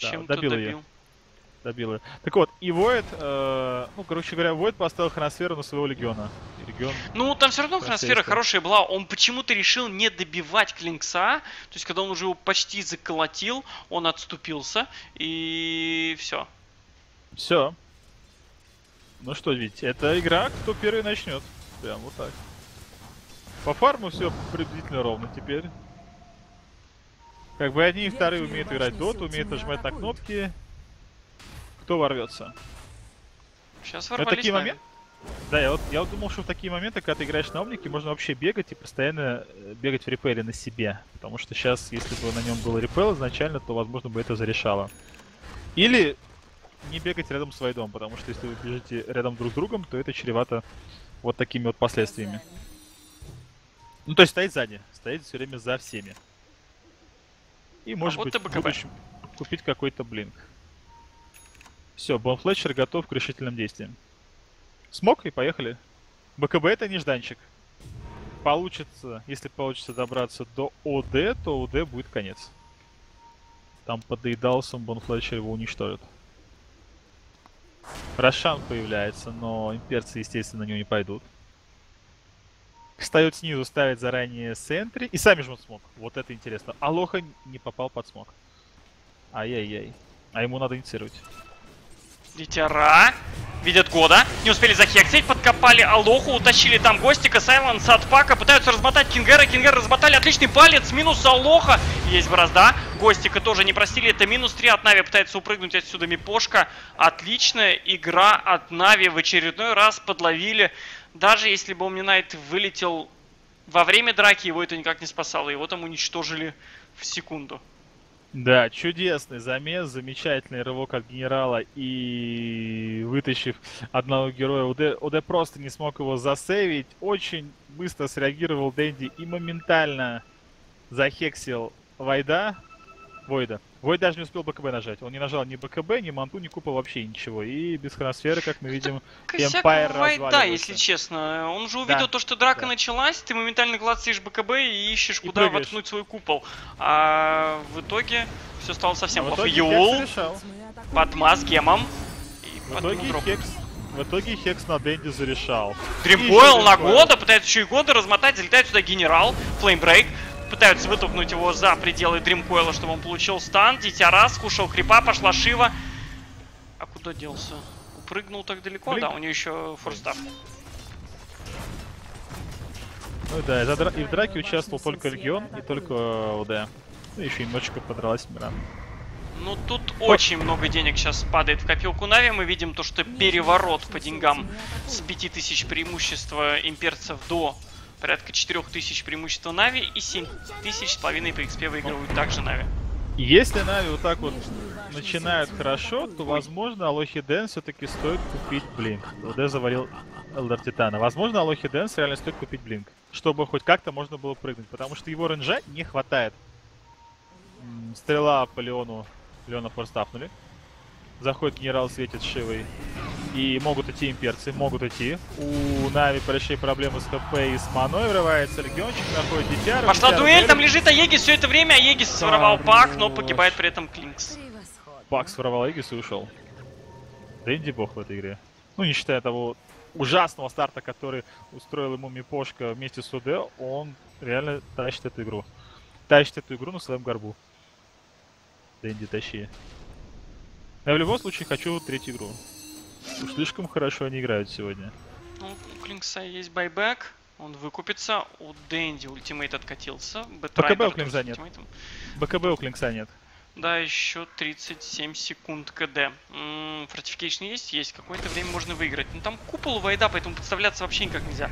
Да, чем-то добил добил? её. Добил ее. Так вот, и Void, э, ну, короче говоря, Void поставил хроносферу на своего легиона. И легион Ну, там все равно история. хорошая была. Он почему-то решил не добивать Клинкса. То есть, когда он уже его почти заколотил, он отступился. И все. Все. Ну что, ведь это игра, кто первый начнет. Прям вот так. По фарму все приблизительно ровно теперь. Как бы одни и вторые умеют играть сил умеют нажимать на кнопки. Кто ворвется? Сейчас Это ворвались такие Нави. моменты. Да, я вот, я вот думал, что в такие моменты, когда ты играешь на Омнике, можно вообще бегать и постоянно э, бегать в репеле на себе. Потому что сейчас, если бы на нем был репел изначально, то, возможно, бы это зарешало. Или не бегать рядом с Вайдом, потому что если вы бежите рядом друг с другом, то это чревато вот такими вот последствиями. Ну, то есть стоять сзади. Стоять все время за всеми. И, может вот быть, в будущем купить какой-то blink. Все, Бонфлетчер готов к решительным действиям. Smoke и поехали. BKB это нежданчик. Получится, если получится добраться до ОД, то ОД будет конец. Там под Эйдалсом Бонфлетчер его уничтожит. Рошан появляется, но имперцы, естественно, на него не пойдут. Встает снизу, ставит заранее sentry. И сами жмут smoke. Вот это интересно. Алоха не попал под smoke. Ай-яй-яй. А ему надо инициировать. Дитяра. Видят года. Не успели захексить. Подкопали Алоху. Утащили там Гостика. Silence от Пака. Пытаются размотать Кингера. Кингер размотали. Отличный палец. Минус Алоха. Есть борозда. Гостика тоже не простили. Это минус 3 от Нави. Пытается упрыгнуть отсюда Мипошка. Отличная игра от Нави. В очередной раз подловили. Даже если бы Omni вылетел во время драки, его это никак не спасало. Его там уничтожили в секунду. Да, чудесный замес, замечательный рывок от генерала и вытащив одного героя, УД, УД просто не смог его засейвить. Очень быстро среагировал Дэнди и моментально захексил Вайда. Войда. Войд даже не успел БКБ нажать. Он не нажал ни БКБ, ни Манту, ни Купа, вообще ничего. И без хроносферы, как мы видим, [laughs] Вайда, разваливается. если честно. Он же увидел Да, то, что драка да. началась, ты моментально клацаешь БКБ и ищешь, И куда прыгаешь. воткнуть свой купол. А в итоге все стало совсем А плохо. Юл под гемом. И В итоге. Хекс, в итоге Хекс на Дэнди зарешал. Дримкойл еще на года, пытается еще и года размотать, залетает сюда генерал, флеймбрейк. Пытаются вытолкнуть его за пределы Дримкойла, чтобы он получил стан. Дитяра скушал крипа, пошла Шива. А куда делся? Упрыгнул так далеко? Блин. Да, у нее еще форстав. Ну да, и, в драке участвовал только Легион и только УД. Ну еще немножечко подралась Миран. Ну тут очень много денег сейчас падает в копилку Нави. Мы видим то, что переворот по деньгам с 5000 преимущества имперцев до порядка 4000 преимущества Нави и 7000 с половиной по XP выигрывают также Нави. Если Нави вот так вот начинают хорошо, то, возможно, Алохи Дэн все-таки стоит купить Blink. ЛД завалил Элдер Титана. Возможно, Алохи Дэнс реально стоит купить Blink. Чтобы хоть как-то можно было прыгнуть. Потому что его ренжа не хватает. Стрела по Леону. Леона форстафнули. Заходит генерал, светит Шивой. И могут идти имперцы, могут идти. У Нави большие проблемы с ХП и с маной. Врывается Легиончик, находит дитя. Пошла Дитя дуэль, там лежит Аегис все это время. Аегис своровал пак, но погибает при этом Клинкс. Превосходно. Бакс воровал Игис и ушел. Дэнди бог в этой игре. Ну, не считая того ужасного старта, который устроил ему Мипошка вместе с УД, он реально тащит эту игру. Тащит эту игру на своем горбу. Дэнди, тащи. Я в любом случае хочу третью игру. Уж слишком хорошо они играют сегодня. Ну, у Клинкса есть buyback. Он выкупится. У Дэнди ultimate откатился. Бэтрайдер у Клинкса нет. BKB у Клинкса нет. Да, еще 37 секунд КД. М, Fortification есть? Есть. Какое-то время можно выиграть. Ну там купол у Вайда, поэтому подставляться вообще никак нельзя.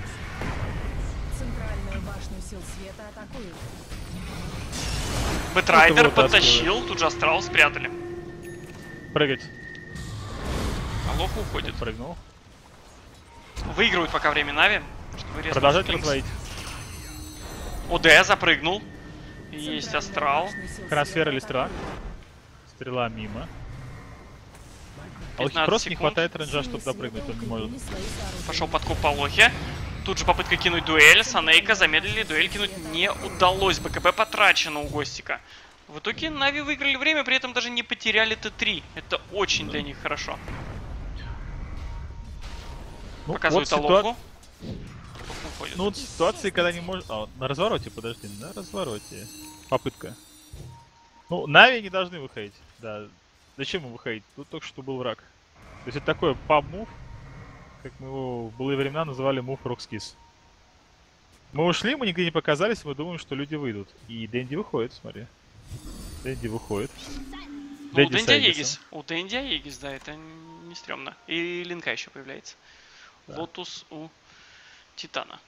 Центральную башню сил света атакуют. Бэтрайдер вот откуда. подтащил, тут же астрал спрятали. Прыгать. Алоха уходит. Прыгнул. Выигрывают пока время Нави. Продолжать разводить. ОД запрыгнул. Есть астрал. Света или стрела? Стрела мимо. А 15 просто не секунд. хватает ренджа, чтобы допрыгнуть, он не может. Пошел подкуп по Лохе. Тут же попытка кинуть дуэль. Санейка замедлили. Дуэль кинуть не удалось. БКБ потрачено у Гостика. В итоге Нави выиграли время, при этом даже не потеряли Т3. Это очень для них хорошо. Ну, Показывает вот ситуа-. Ну, вот ситуации, когда не может... А, на развороте, подожди, на развороте. Попытка. Ну, Нави не должны выходить, да. Зачем им выходить? Тут только что был враг. То есть это такой pub move, как мы его в былые времена называли move Рокскис. Мы ушли, мы нигде не показались, мы думаем, что люди выйдут. И Дэнди выходит, смотри. Дэнди выходит. Ну, у Дэнди. Aegis. У Дэнди Aegis, да, это не стрёмно. И Линка еще появляется. Да. Lotus у Титана.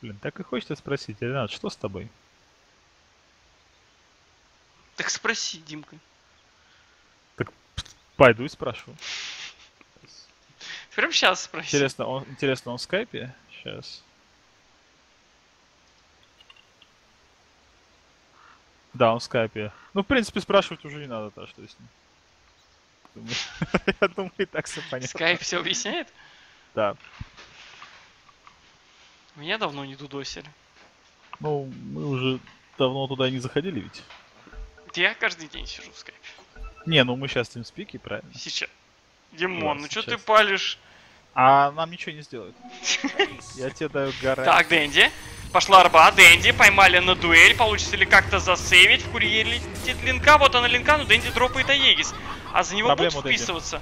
Блин, так и хочется спросить, Ренат, что с тобой? Так спроси, Димка. Пойду и спрошу. Прям сейчас спроси. Интересно, он, интересно, он в скайпе? Сейчас. Да, он в скайпе. Ну, в принципе, спрашивать уже не надо, то что с ним. Думаю- Я думаю, и так все понятно. Скайп все объясняет? Да. Меня давно не дудосили. Ну, мы уже давно туда не заходили ведь. Я каждый день сижу в скайпе. Не, ну мы сейчас в TeamSpeak, правильно. Сейчас. Димон, Да, ну что ты палишь? А нам ничего не сделают. [laughs] Я тебе даю гарантию. Так, Дэнди. Пошла арба, Дэнди, поймали на дуэль. Получится ли как-то засейвить? В курьере летит линка, вот она линка, но Дэнди дропает Аегис. А за него Проблема будут вписываться.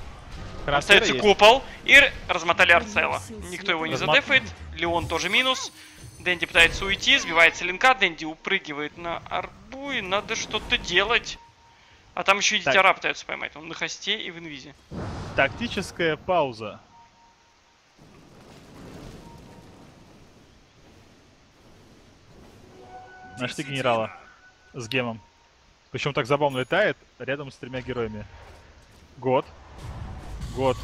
Остается есть. купол. И размотали Арцела. Никто его не Размо- задефает. Леон тоже минус. Дэнди пытается уйти, сбивается линка. Дэнди упрыгивает на арбу и надо что-то делать. А там еще и дитяра пытаются поймать. Он на хосте и в инвизе. Тактическая пауза. Нашли генерала с гемом. Причем так забавно летает рядом с тремя героями. Год. Год.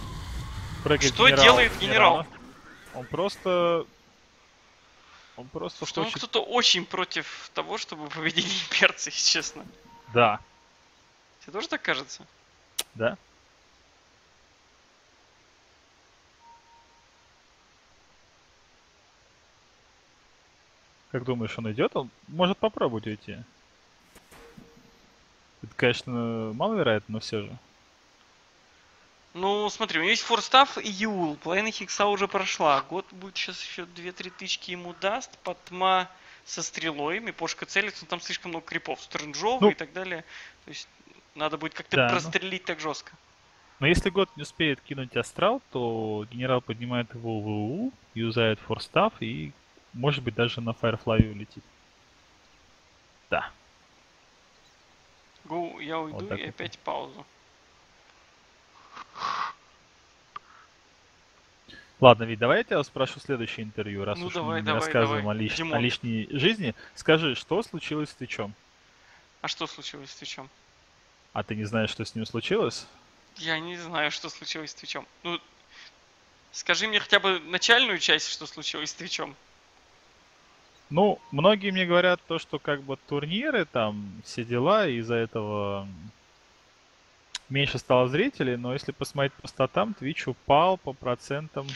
Прыгает Что генерал делает генерал? генерала. Он просто... Он просто Что он хочет... кто-то очень против того, чтобы победить имперцы, [laughs] честно. Да. Тебе тоже так кажется? Да. Как думаешь, он идет? Он может попробовать уйти. Это, конечно, маловероятно, но все же. Ну, смотри, у него есть форстав и Юл. Половина Хикса уже прошла. Год будет сейчас еще 2-3 тычки ему даст. Потма со стрелой. Мипошка целится, но там слишком много крипов. Стрэнджовый Ну. и так далее. То есть надо будет как-то Да, ну. прострелить так жестко. Но если год не успеет кинуть астрал, то генерал поднимает его в УУ, юзает форстав и, может быть, даже на Firefly улетит. Да. Гу, я уйду Вот и вот. опять паузу. Ладно, Вить, давай я тебя спрошу следующее интервью, раз Ну, уж давай, мы не давай, рассказываем давай. О, лиш- Димон. о лишней жизни. Скажи, что случилось с Твичом? А что случилось с Твичом? А ты не знаешь, что с ним случилось? Я не знаю, что случилось с Твичом. Ну, скажи мне хотя бы начальную часть, что случилось с Твичом. Ну, многие мне говорят то, что как бы турниры, там, все дела, из-за этого меньше стало зрителей, но если посмотреть по статам, Twitch упал по процентам.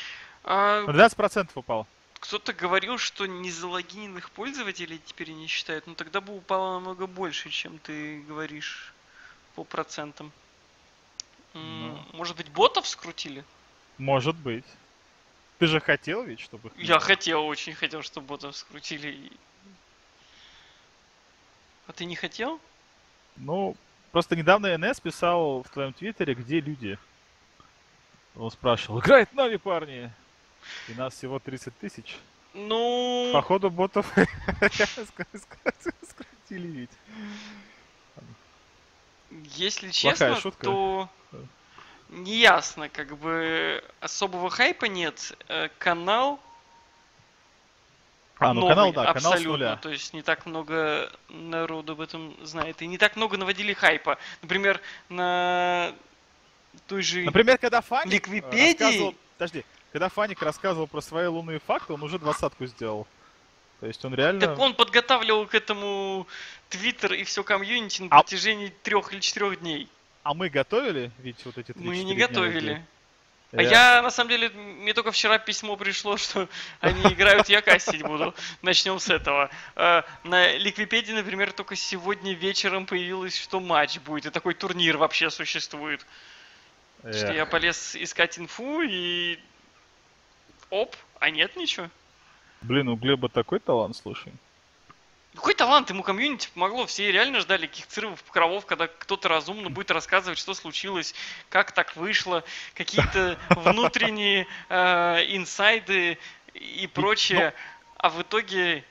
А, На 12% упал. кто-то говорил, что незалогиненных пользователей теперь не считают, но тогда бы упало намного больше, чем ты говоришь по процентам. Ну. Может быть, ботов скрутили? Может быть. Ты же хотел ведь, чтобы... Я хотел, очень хотел, чтобы ботов скрутили. А ты не хотел? Ну, просто недавно НС писал в твоем твиттере, где люди. Он спрашивал, играет Нави, парни! И нас всего 30 тысяч. Ну, Походу ботов [laughs] скрутили ведь. если честно, то. Неясно, как бы особого хайпа нет. Э, Канал А, ну новый, канал, да, канал с абсолютно. нуля. То есть не так много народу об этом знает. И не так много наводили хайпа. Например, на той же... Например, когда Фаник Ликвипедии? рассказывал... Подожди, когда Фаник рассказывал про свои лунные факты, он уже двадцатку сделал. То есть он реально... Так он подготавливал к этому Твиттер и все комьюнити на А- протяжении трех или четырех дней. А мы готовили ведь вот эти Мы 3-4 не дня готовили. людей? А я, на самом деле, мне только вчера письмо пришло, [laughs] что они играют, я кастить буду. Начнем с этого. Э, На Ликвипедии, например, только сегодня вечером появилось, что матч будет, и такой турнир вообще существует. Что Эх. я полез искать инфу и... Оп, а нет ничего. Блин, у Глеба такой талант, слушай. Какой талант ему комьюнити помогло. Все реально ждали каких цирвов, покровов, когда кто-то разумно будет рассказывать, что случилось, как так вышло, какие-то [laughs] внутренние э, инсайды и прочее. А в итоге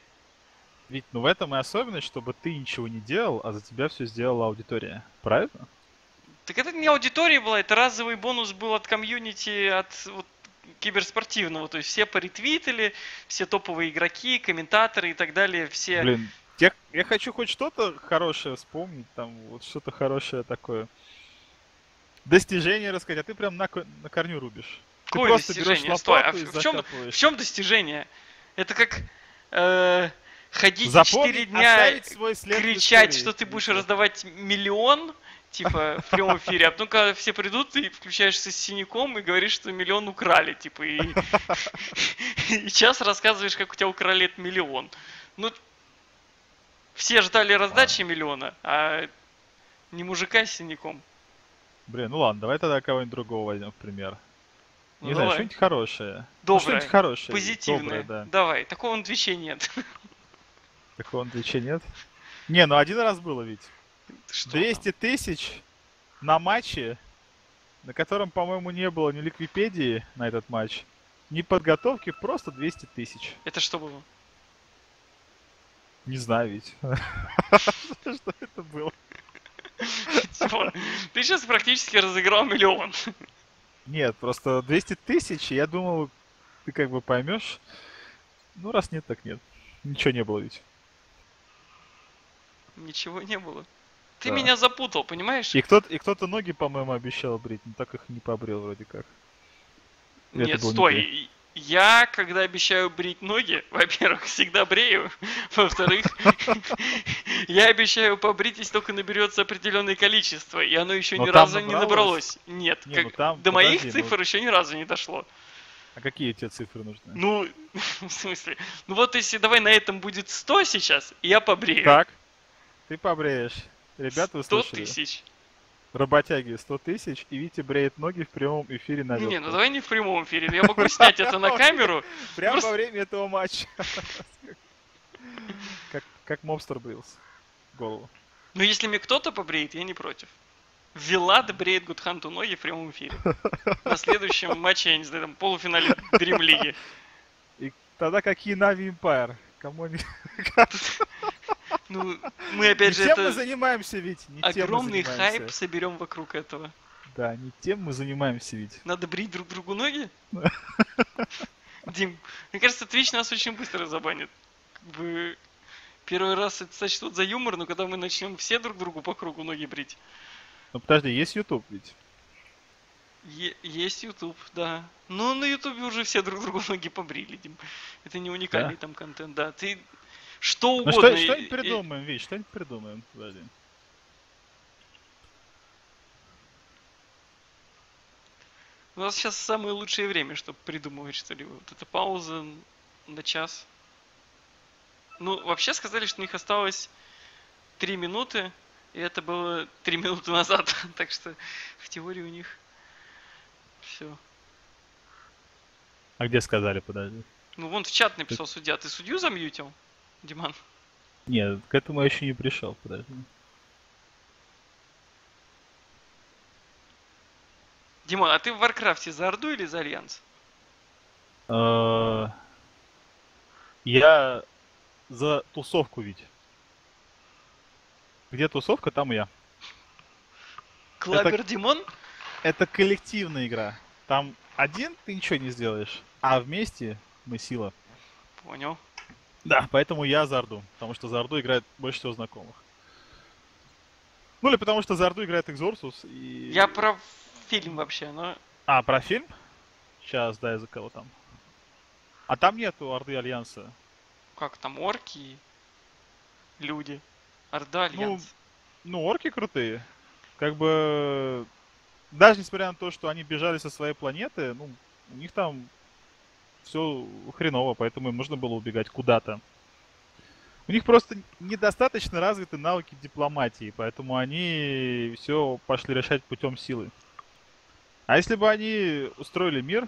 Ведь, ну в этом и особенность, чтобы ты ничего не делал, а за тебя все сделала аудитория. Правильно? Так это не аудитория была, это разовый бонус был от комьюнити, от вот, киберспортивного. То есть все поретвитили, все топовые игроки, комментаторы и так далее, все... Блин, я, я хочу хоть что-то хорошее вспомнить, там вот что-то хорошее такое. Достижение рассказать, а ты прям на, на корню рубишь. Какое достижение? Стой, а в, в чем, в чем достижение? Это как э, ходить Запомнить, 4 дня, кричать, что ты будешь раздавать миллион, типа, в прямом эфире, а потом, когда все придут, ты включаешься с синяком и говоришь, что миллион украли, типа, и, и час рассказываешь, как у тебя украли этот миллион. Ну, все ждали раздачи миллиона, а не мужика с синяком. Блин, ну ладно, давай тогда кого-нибудь другого возьмем в пример. Ну, Не знаю, давай. что-нибудь хорошее. Ну, Доброе, что-нибудь хорошее. позитивное. Доброе, да. Давай, такого на Твиче нет. Такого на Твиче нет. Не, ну один раз было ведь. Что 200 тысяч на матче, на котором, по-моему, не было ни ликвипедии на этот матч, ни подготовки, просто 200 тысяч. Это что было? Не знаю ведь. [laughs] Что это было? Типа, Ты сейчас практически разыграл миллион. Нет, просто 200 тысяч, я думал, ты как бы поймешь. Ну, раз нет, так нет. Ничего не было ведь. Ничего не было. Ты Да. меня запутал, понимаешь? И кто-то, и кто-то ноги, по-моему, обещал брить, но так их не побрил вроде как. Или Нет, был не стой. Я, когда обещаю брить ноги, [laughs] во-первых, всегда брею. [laughs] Во-вторых, [laughs] я обещаю побрить, если только наберется определенное количество. И оно еще Но ни разу не набралось? Нет, Не, как- ну там- до моих ну- цифр еще ни разу не дошло. А какие тебе цифры нужны? Ну, в смысле? Ну вот если давай на этом будет 100 сейчас, я побрею. Так, ты побреешь. Ребята, вы 100 слышали? тысяч. Работяги 100 тысяч, и Витя бреет ноги в прямом эфире на Не, ну давай не в прямом эфире. Я могу снять это на [laughs] камеру. Прямо во время этого матча. [laughs] Как, мобстер брился. Голову. Но если мне кто-то побреет, я не против. Вилад бреет Гудханту ноги в прямом эфире. На следующем [laughs] матче, я не знаю, там полуфинале Дрим Лиги. И тогда какие Нави Empire? Кому они... Ну, мы опять же тем мы занимаемся, ведь. Огромный хайп соберем вокруг этого. Да, не тем мы занимаемся, ведь. Надо брить друг другу ноги? [laughs] Дим, мне кажется, Twitch нас очень быстро забанит. Как бы Первый раз это сочтут за юмор, но когда мы начнем все друг другу по кругу ноги брить. Ну подожди, есть YouTube ведь. Е- есть YouTube, да. Но на YouTube уже все друг другу [laughs] ноги побрили, Дим. Это не уникальный там контент, да. Ты что Ну угодно. что, что-нибудь придумаем, Вить, что-нибудь придумаем. Подожди. У нас сейчас самое лучшее время, чтобы придумывать что-либо. Вот эта пауза на час. Ну, вообще сказали, что у них осталось 3 минуты, и это было 3 минуты назад. [laughs] так что в теории у них все. А где сказали, подожди? Ну, вон в чат написал судья. Ты судью замьютил, Диман? Нет, к этому я еще не пришел, подожди. Диман, а ты в Варкрафте за Орду или за Альянс? Э, Я за тусовку ведь. Где тусовка, там я. Clubber Димон? Это коллективная игра. Там один ты ничего не сделаешь, а вместе мы сила. Понял. Да, поэтому я за Орду, потому что за Орду играет больше всего знакомых. Ну или потому что за Орду играет Экзорсус и... Я про фильм вообще, но... А, про фильм? Сейчас, да, за кого там. А там нету Орды Альянса. Как там, орки и люди? Орда, Альянс. Ну, орки крутые. Как бы... Даже несмотря на то, что они бежали со своей планеты, ну, у них там все хреново, поэтому им нужно было убегать куда-то. У них просто недостаточно развиты навыки дипломатии, поэтому они все пошли решать путем силы. А если бы они устроили мир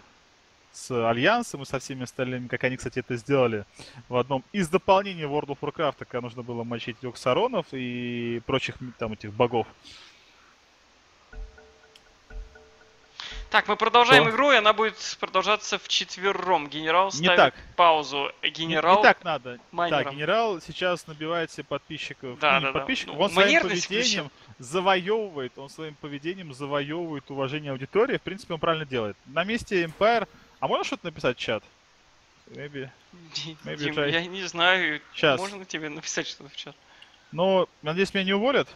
с Альянсом и со всеми остальными, как они, кстати, это сделали в одном из дополнений World of Warcraft, когда нужно было мочить Оксаронов и прочих там этих богов. Так, мы продолжаем Что? игру, и она будет продолжаться в четвером. Генерал Не ставит так. паузу. Не- Генерал... Не, так надо. майнером. Да, генерал сейчас набивает себе подписчиков. Да, ну, не да, да. подписчиков, Ну, он своим поведением завоевывает, он своим поведением завоевывает уважение аудитории. В принципе, он правильно делает. На месте Empire... А можно что-то написать в чат? Maybe. Maybe Дим, try. я не знаю, Щас. можно тебе написать что-то в чат? Но, надеюсь, меня не уволят?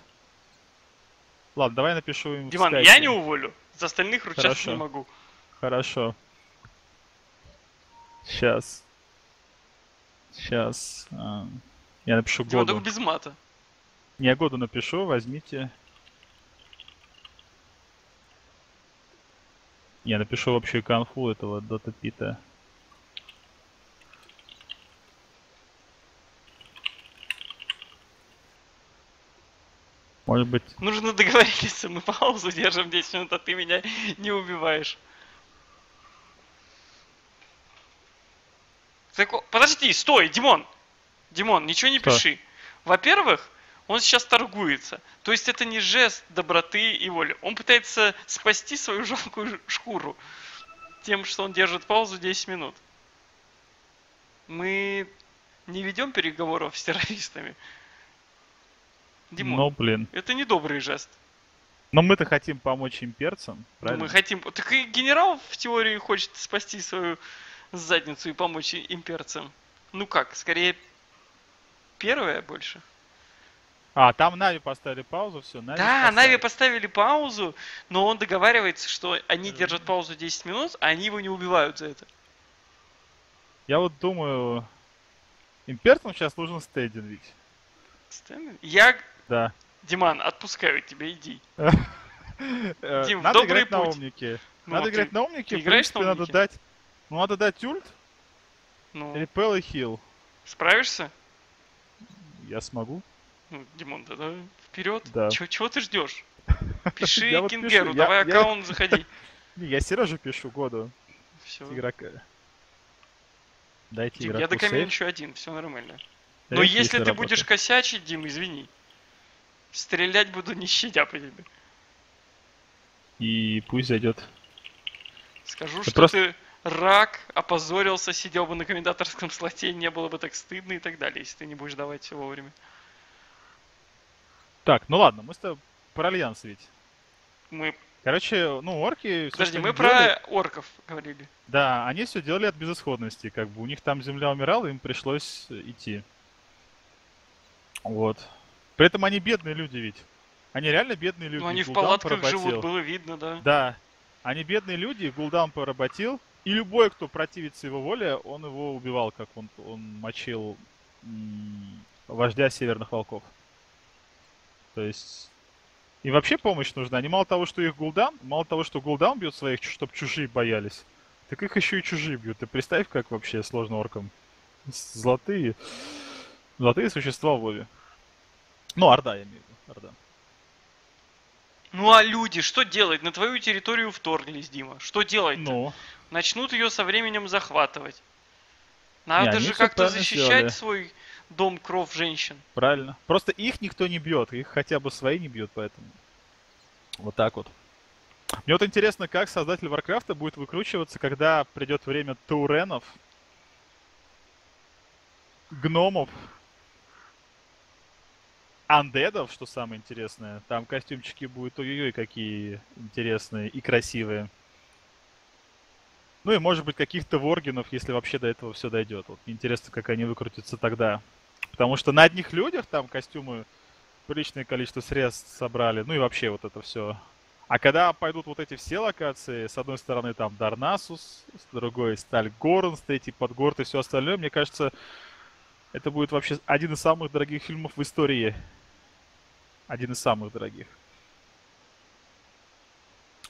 Ладно, давай напишу им Диман, я не уволю. За остальных ручаться Хорошо. не могу. Хорошо. Сейчас. Сейчас. я напишу Диман, году. без мата. Не, году напишу, возьмите. Я напишу общую конфу этого Дота Пита. Может быть, Нужно договориться, мы паузу держим 10 минут, а ты меня не убиваешь. Так, подожди, стой, Димон! Димон, ничего не Что? пиши. Во-первых, он сейчас торгуется. То есть это не жест доброты и воли. Он пытается спасти свою жалкую шкуру тем, что он держит паузу 10 минут. Мы не ведем переговоров с террористами. Димон, ну блин. это не добрый жест. Но мы-то хотим помочь имперцам, Ну, правильно? мы хотим... Так и генерал в теории хочет спасти свою задницу и помочь имперцам. Ну как, скорее первое больше. А, там Нави поставили паузу, все, Нави да, спасает. Нави поставили паузу, но он договаривается, что они держат паузу 10 минут, а они его не убивают за это. Я вот думаю, имперцам сейчас нужен стейдин ведь. Стэн- Я, Да. Диман, отпускаю тебя, иди. Э, Дим, надо добрый играть на путь. умнике. Ну, надо играть на умнике, в играешь на принципе, надо дать... Ну, надо дать ульт Ну, пэл и хил. справишься? Я смогу. Ну, Димон, тогда вперед. Да. Чего, чего ты ждешь? [laughs] Пиши Я вот пишу, Кингеру, я- давай я- аккаунт, заходи. [laughs] Не, я Сереже пишу году. Все. Игрока. Дайте Дим, игроку я сейв. еще один, все нормально. Но Сейв, если ты будешь косячить, Дим, извини. Стрелять буду не щадя по тебе. И пусть зайдет. Скажу, Да что просто- ты рак, опозорился, сидел бы на комментаторском слоте, не было бы так стыдно и так далее, если ты не будешь давать все вовремя. Так, ну ладно, мы с тобой про Альянс ведь. Мы, Короче, ну, орки... всё, подожди, мы про делали- орков говорили. Да, они все делали от безысходности. Как бы у них там земля умирала, им пришлось идти. Вот. При этом они бедные люди ведь. Они реально бедные люди. Ну, они в Гул'дан палатках поработил. живут, было видно, да. Да. Они бедные люди, Гул'дан поработил. И любой, кто противится его воле, он его убивал, как он, он мочил м, вождя Северных Волков. То есть... И вообще помощь нужна. Не мало того, что их Гул'дан, мало того, что Гул'дан бьет своих, чтобы чужие боялись, так их еще и чужие бьют. Ты представь, как вообще сложно оркам. Золотые... Золотые существа в Вове. Ну, Орда, я имею в виду. Орда. Ну а люди, что делать? На твою территорию вторглись, Дима. Что делать? Ну, Начнут ее со временем захватывать. Надо они же как-то защищать сделали. свой дом кров женщин. Правильно. Просто их никто не бьет, их хотя бы свои не бьют, поэтому. Вот так вот. Мне вот интересно, как создатель Варкрафта будет выкручиваться, когда придет время тауренов, гномов, андедов, что самое интересное. Там костюмчики будут ой-ой-ой какие интересные и красивые. Ну и может быть каких-то воргинов, если вообще до этого все дойдет. Вот интересно, как они выкрутятся тогда. Потому что на одних людях там костюмы приличное количество средств собрали. Ну и вообще вот это все. А когда пойдут вот эти все локации, с одной стороны там Дарнасус, с другой Сталь Горн, с третьей Подгорд и все остальное, мне кажется, это будет вообще один из самых дорогих фильмов в истории. Один из самых дорогих.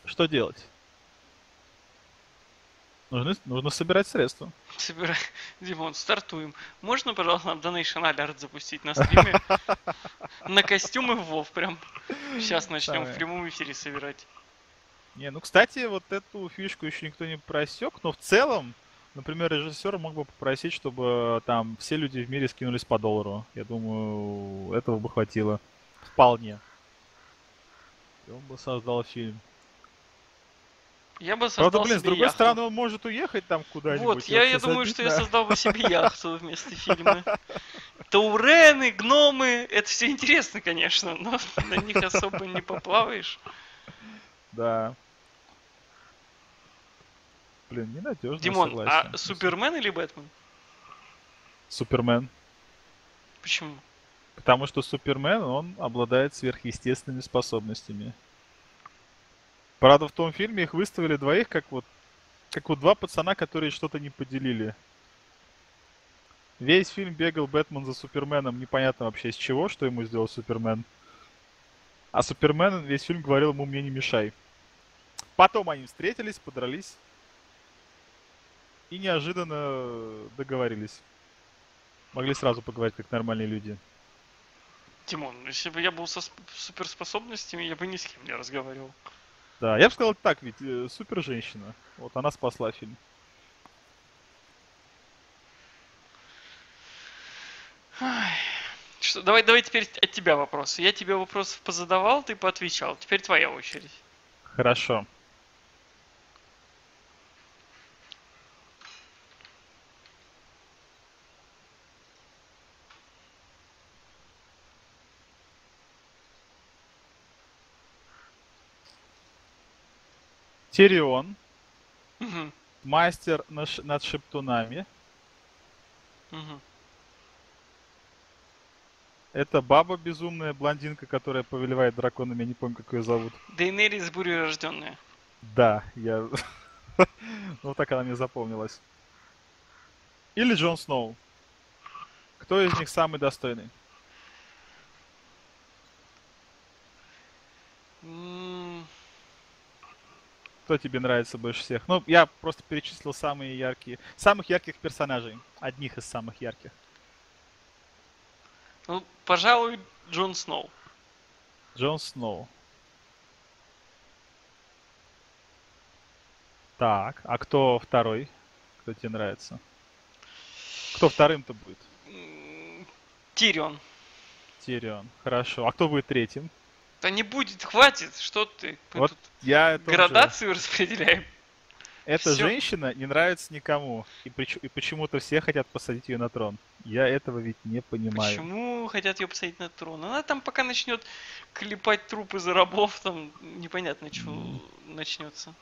Что делать? Нужно, нужно собирать средства. Собирай. [laughs] Димон, стартуем. Можно, пожалуйста, нам Donation Alert запустить на стриме? [laughs] На костюмы в Вов прям. Сейчас начнем в прямом эфире собирать. Не, ну, кстати, вот эту фишку еще никто не просек, но в целом, например, режиссер мог бы попросить, чтобы там все люди в мире скинулись по доллару. Я думаю, этого бы хватило. Вполне. И он бы создал фильм. Я бы создал Правда, блин, с другой яхту. стороны, он может уехать там куда-нибудь. Вот, я, я думаю, что я создал бы себе яхту вместо фильма. [laughs] Таурены, гномы, это все интересно, конечно, но на них особо не поплаваешь. Да. Блин, ненадежно, Димон, согласен. а Супермен или Бэтмен? Супермен. Почему? Потому что Супермен, он обладает сверхъестественными способностями. Правда, в том фильме их выставили двоих, как вот, как вот два пацана, которые что-то не поделили. Весь фильм бегал Бэтмен за Суперменом, непонятно вообще с чего, что ему сделал Супермен. А Супермен весь фильм говорил ему «мне не мешай». Потом они встретились, подрались и неожиданно договорились. Могли сразу поговорить как нормальные люди. Димон, если бы я был со сп- суперспособностями, я бы ни с кем не разговаривал. Да, я бы сказал так, ведь э, супер женщина. Вот она спасла фильм. Что, давай, давай теперь от тебя вопросы. Я тебе вопросов позадавал, ты поотвечал. Теперь твоя очередь. Хорошо. Тирион, Мгм, мастер над шептунами. мгм. Это баба безумная, блондинка, которая повелевает драконами, я не помню, как ее зовут. Дейнерис бурерожденная. Да, я... [laughs] ну так она мне запомнилась. Или Джон Сноу. Кто из них самый достойный? М, Кто тебе нравится больше всех? Ну, я просто перечислил самые яркие, самых ярких персонажей. Одних из самых ярких. Ну, пожалуй, Джон Сноу. Джон Сноу. Так, а кто второй? Кто тебе нравится? Кто вторым-то будет? Тирион. Тирион. Хорошо. А кто будет третьим? Да не будет, хватит, что ты? Мы Вот тут Я градацию распределяем. Эта всё. женщина не нравится никому. И, прич- и почему-то все хотят посадить ее на трон. Я этого ведь не понимаю. Почему хотят ее посадить на трон? Она там пока начнет клепать трупы за рабов, там непонятно, что начнется.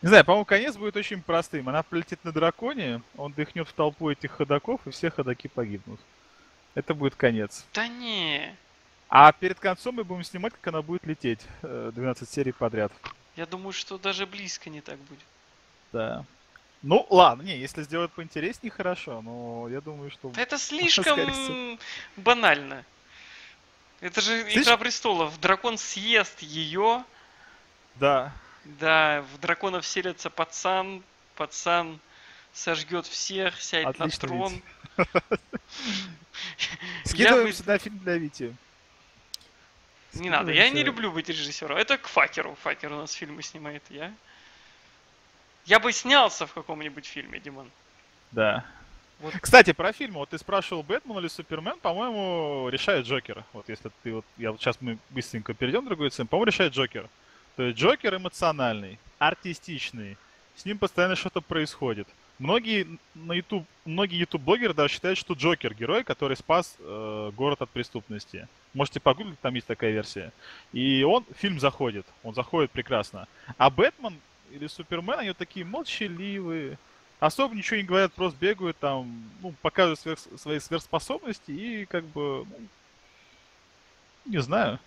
Не знаю, по-моему, конец будет очень простым. Она полетит на драконе, он дыхнет в толпу этих ходаков, и все ходаки погибнут. это будет конец. Да не. А перед концом мы будем снимать, как она будет лететь. э, 12 серий подряд. Я думаю, что даже близко не так будет. Да. Ну, ладно, не, если сделать поинтереснее, хорошо, но я думаю, что... Это [laughs] слишком банально. Это же Слишком- Игра престолов. Дракон съест ее. Да. Да, в драконов селится пацан. Пацан сожгет всех, сядет на Отлично, трон. [laughs] [laughs] Скидываемся на фильм для Вити. Не надо, я не люблю быть режиссером. Это к Факеру. Факер у нас фильмы снимает. Я. Я бы снялся в каком-нибудь фильме, Димон. Да. Вот. Кстати, про фильм. Вот ты спрашивал, Бэтмен или Супермен, по-моему, решает Джокер. Вот если ты вот... Я вот сейчас мы быстренько перейдем в другую тему. По-моему, решает Джокер. То есть Джокер эмоциональный, артистичный. С ним постоянно что-то происходит. Многие на YouTube, многие YouTube-блогеры даже считают, что Джокер герой, который спас э, город от преступности. Можете погуглить, там есть такая версия. И он, фильм заходит, он заходит прекрасно. А Бэтмен или Супермен, они вот такие молчаливые, особо ничего не говорят, просто бегают там, ну, показывают сверх- свои сверхспособности и как бы, ну, не знаю.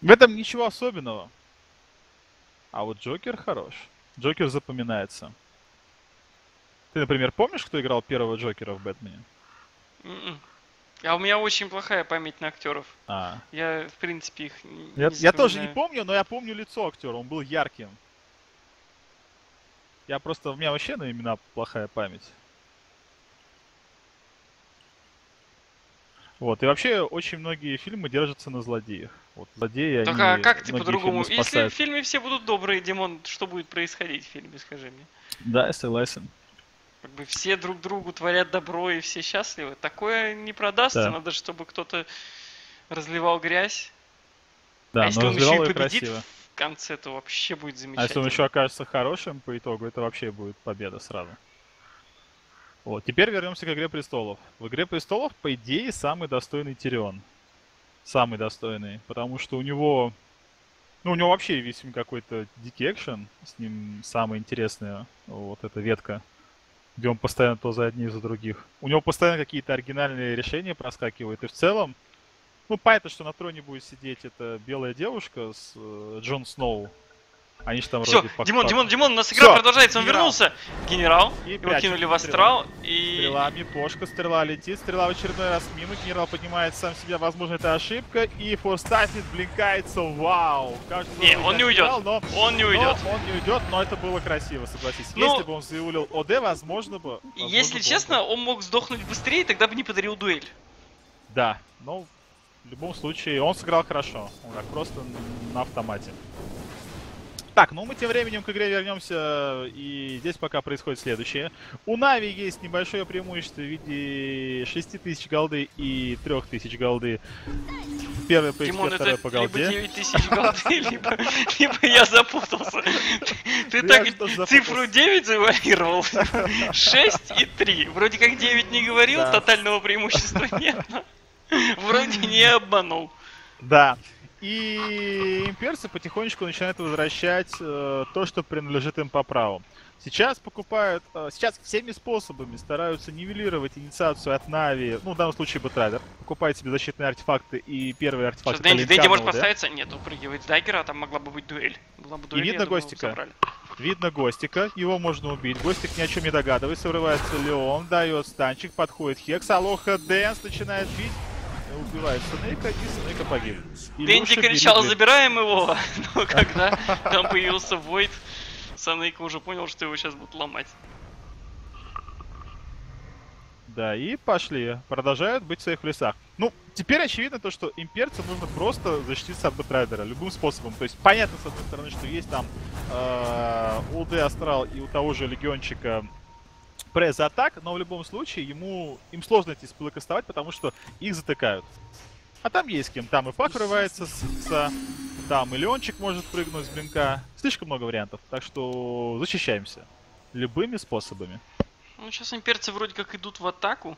В этом ничего особенного. А вот Джокер хорош. Джокер запоминается. Ты, например, помнишь, кто играл первого Джокера в Бэтмене? М-м. А у меня очень плохая память на актеров. А, Я, в принципе, их не я, я тоже не помню, но я помню лицо актера, он был ярким. Я просто, у меня вообще на имена плохая память. Вот, и вообще очень многие фильмы держатся на злодеях. Вот, злодеи, Так они а как ты многие по-другому? Если в фильме все будут добрые, Димон, что будет происходить в фильме, скажи мне? Да, я согласен. Как бы все друг другу творят добро и все счастливы. Такое не продастся, Да. надо, чтобы кто-то разливал грязь. Да, а если но он еще и победит красиво. в конце, то вообще будет А если замечательно. он еще окажется хорошим по итогу, это вообще будет победа сразу. Вот, теперь вернемся к Игре Престолов. В Игре Престолов, по идее, самый достойный Тирион. Самый достойный, потому что у него... Ну, у него вообще весь какой-то дикий экшен, с ним самая интересная вот эта ветка, где он постоянно то за одни, за других. У него постоянно какие-то оригинальные решения проскакивают, и в целом, ну, понятно, что на троне будет сидеть эта белая девушка с э, Джон Сноу. Они же там Все, вроде Димон, Димон, Димон, у нас игра Всё, продолжается, он генерал. вернулся. Генерал, И его кинули в стрела. астрал, и... Стрела, мипошка, стрела летит, стрела в очередной раз мимо, генерал поднимает сам себя, возможно, это ошибка, и форстафит блинкается, вау! Кажется, Не, он не уйдет. генерал, но- Он не но уйдет. он не уйдет, но это было красиво, согласись. Ну, Если бы он заявлил ОД, возможно бы... возможно Если бы честно, он мог сдохнуть быстрее, тогда бы не подарил дуэль. Да, но в любом случае он сыграл хорошо. Он так просто на автомате. Так, ну мы тем временем к игре вернемся, и здесь пока происходит следующее. У Нави есть небольшое преимущество в виде 6000 голды и 3000 голды. Первое по Димон, это по либо голде. 9000 голды, [laughs] либо, либо я запутался. Ты так цифру запутался. 9 завуалировал. 6 и 3. Вроде как 9 не говорил, тотального преимущества нет. Вроде не обманул. Да. И имперцы потихонечку начинают возвращать э, то, что принадлежит им по праву. Сейчас покупают, э, сейчас всеми способами стараются нивелировать инициацию от Нави, ну в данном случае Бэтрайдер, покупает себе защитные артефакты и первые Сейчас артефакты Дэнди, Дэнди может поставиться? Нет, упрыгивает с даггера, а там могла бы быть дуэль. Была бы дуэль, видно я думаю, Гостика. забрали. Видно Гостика, его можно убить. Гостик ни о чем не догадывается, врывается Леон, дает станчик, подходит Хекс, Алоха Дэнс начинает бить, убивает Снейка, и Снейка погиб. Илюша кричал, забираем его, [laughs] но [laughs] когда там появился Войд, Санейка уже понял, что его сейчас будут ломать. Да, и пошли. Продолжают быть в своих лесах. Ну, теперь очевидно то, что имперцам нужно просто защититься от Бэтрайдера любым способом. То есть понятно, с одной стороны, что есть там э, у Д Астрал и у того же Легиончика пресс-атак, но в любом случае ему им сложно эти спылы кастовать, потому что их затыкают. А там есть с кем. Там и Пак врывается с икса, там и Леончик может прыгнуть с блинка. Слишком много вариантов. Так что защищаемся. Любыми способами. Ну, сейчас имперцы вроде как идут в атаку.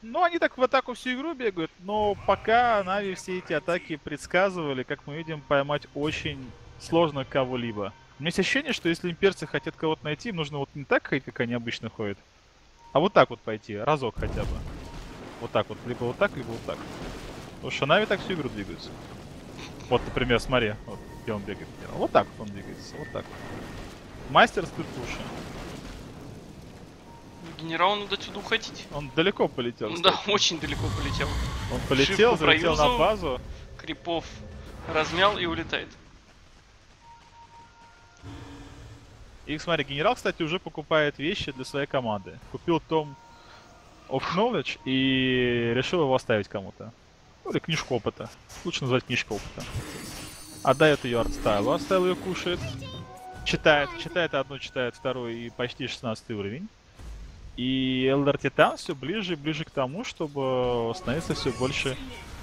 Ну, они так в атаку всю игру бегают, но пока Нави все эти атаки предсказывали, как мы видим, поймать очень сложно кого-либо. У меня есть ощущение, что если имперцы хотят кого-то найти, им нужно вот не так ходить, как они обычно ходят, а вот так вот пойти, разок хотя бы. Вот так вот. Либо вот так, либо вот так. Потому что Нави так всю игру двигаются. Вот, например, смотри, вот где он бегает. Вот так вот он двигается, вот так вот. Мастер спиртуши. Генерал надо отсюда уходить. Он далеко полетел. Ну Да, очень далеко полетел. Он полетел, Шипку залетел на базу. Крипов размял и улетает. И смотри, генерал, кстати, уже покупает вещи для своей команды. Купил том of Knowledge и решил его оставить кому-то. Ну, или книжку опыта. Лучше назвать книжку опыта. Отдает ее артстайлу, артстайл ее кушает. Читает, читает одну, читает вторую и почти 16 уровень. И Элдер Титан все ближе и ближе к тому, чтобы становиться все больше,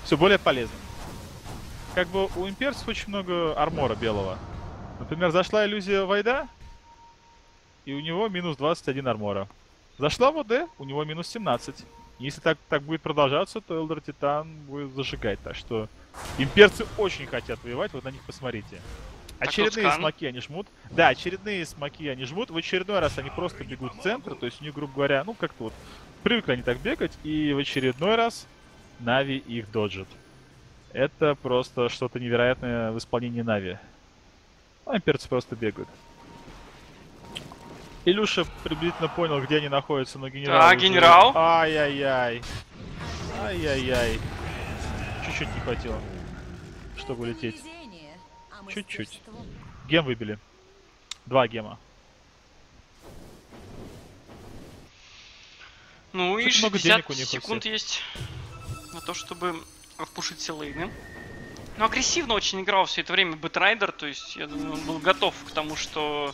все более полезным. Как бы у имперцев очень много армора белого. Например, зашла иллюзия Вайда, и у него минус 21 армора. Зашла в ОД, у него минус 17. Если так, так будет продолжаться, то Элдер Титан будет зажигать. Так что имперцы очень хотят воевать, вот на них посмотрите. Так, Очередные смоки они жмут. Да, очередные смоки они жмут. В очередной раз они просто бегут в центр. То есть у них, грубо говоря, ну как-то вот привыкли они так бегать. И в очередной раз Нави их доджит. Это просто что-то невероятное в исполнении Нави. А имперцы просто бегают. Илюша приблизительно понял, где они находятся, но генерал... Да, уже- генерал. Ай-яй-яй. Ай-яй-яй. Чуть-чуть не хватило, чтобы улететь. Чуть-чуть. Гем выбили. Два гема. Ну и Что-то много 60 денег у них у секунд всех. есть на то, чтобы впушить все лейны. Ну, агрессивно очень играл все это время Бэтрайдер, то есть я думаю, он был готов к тому, что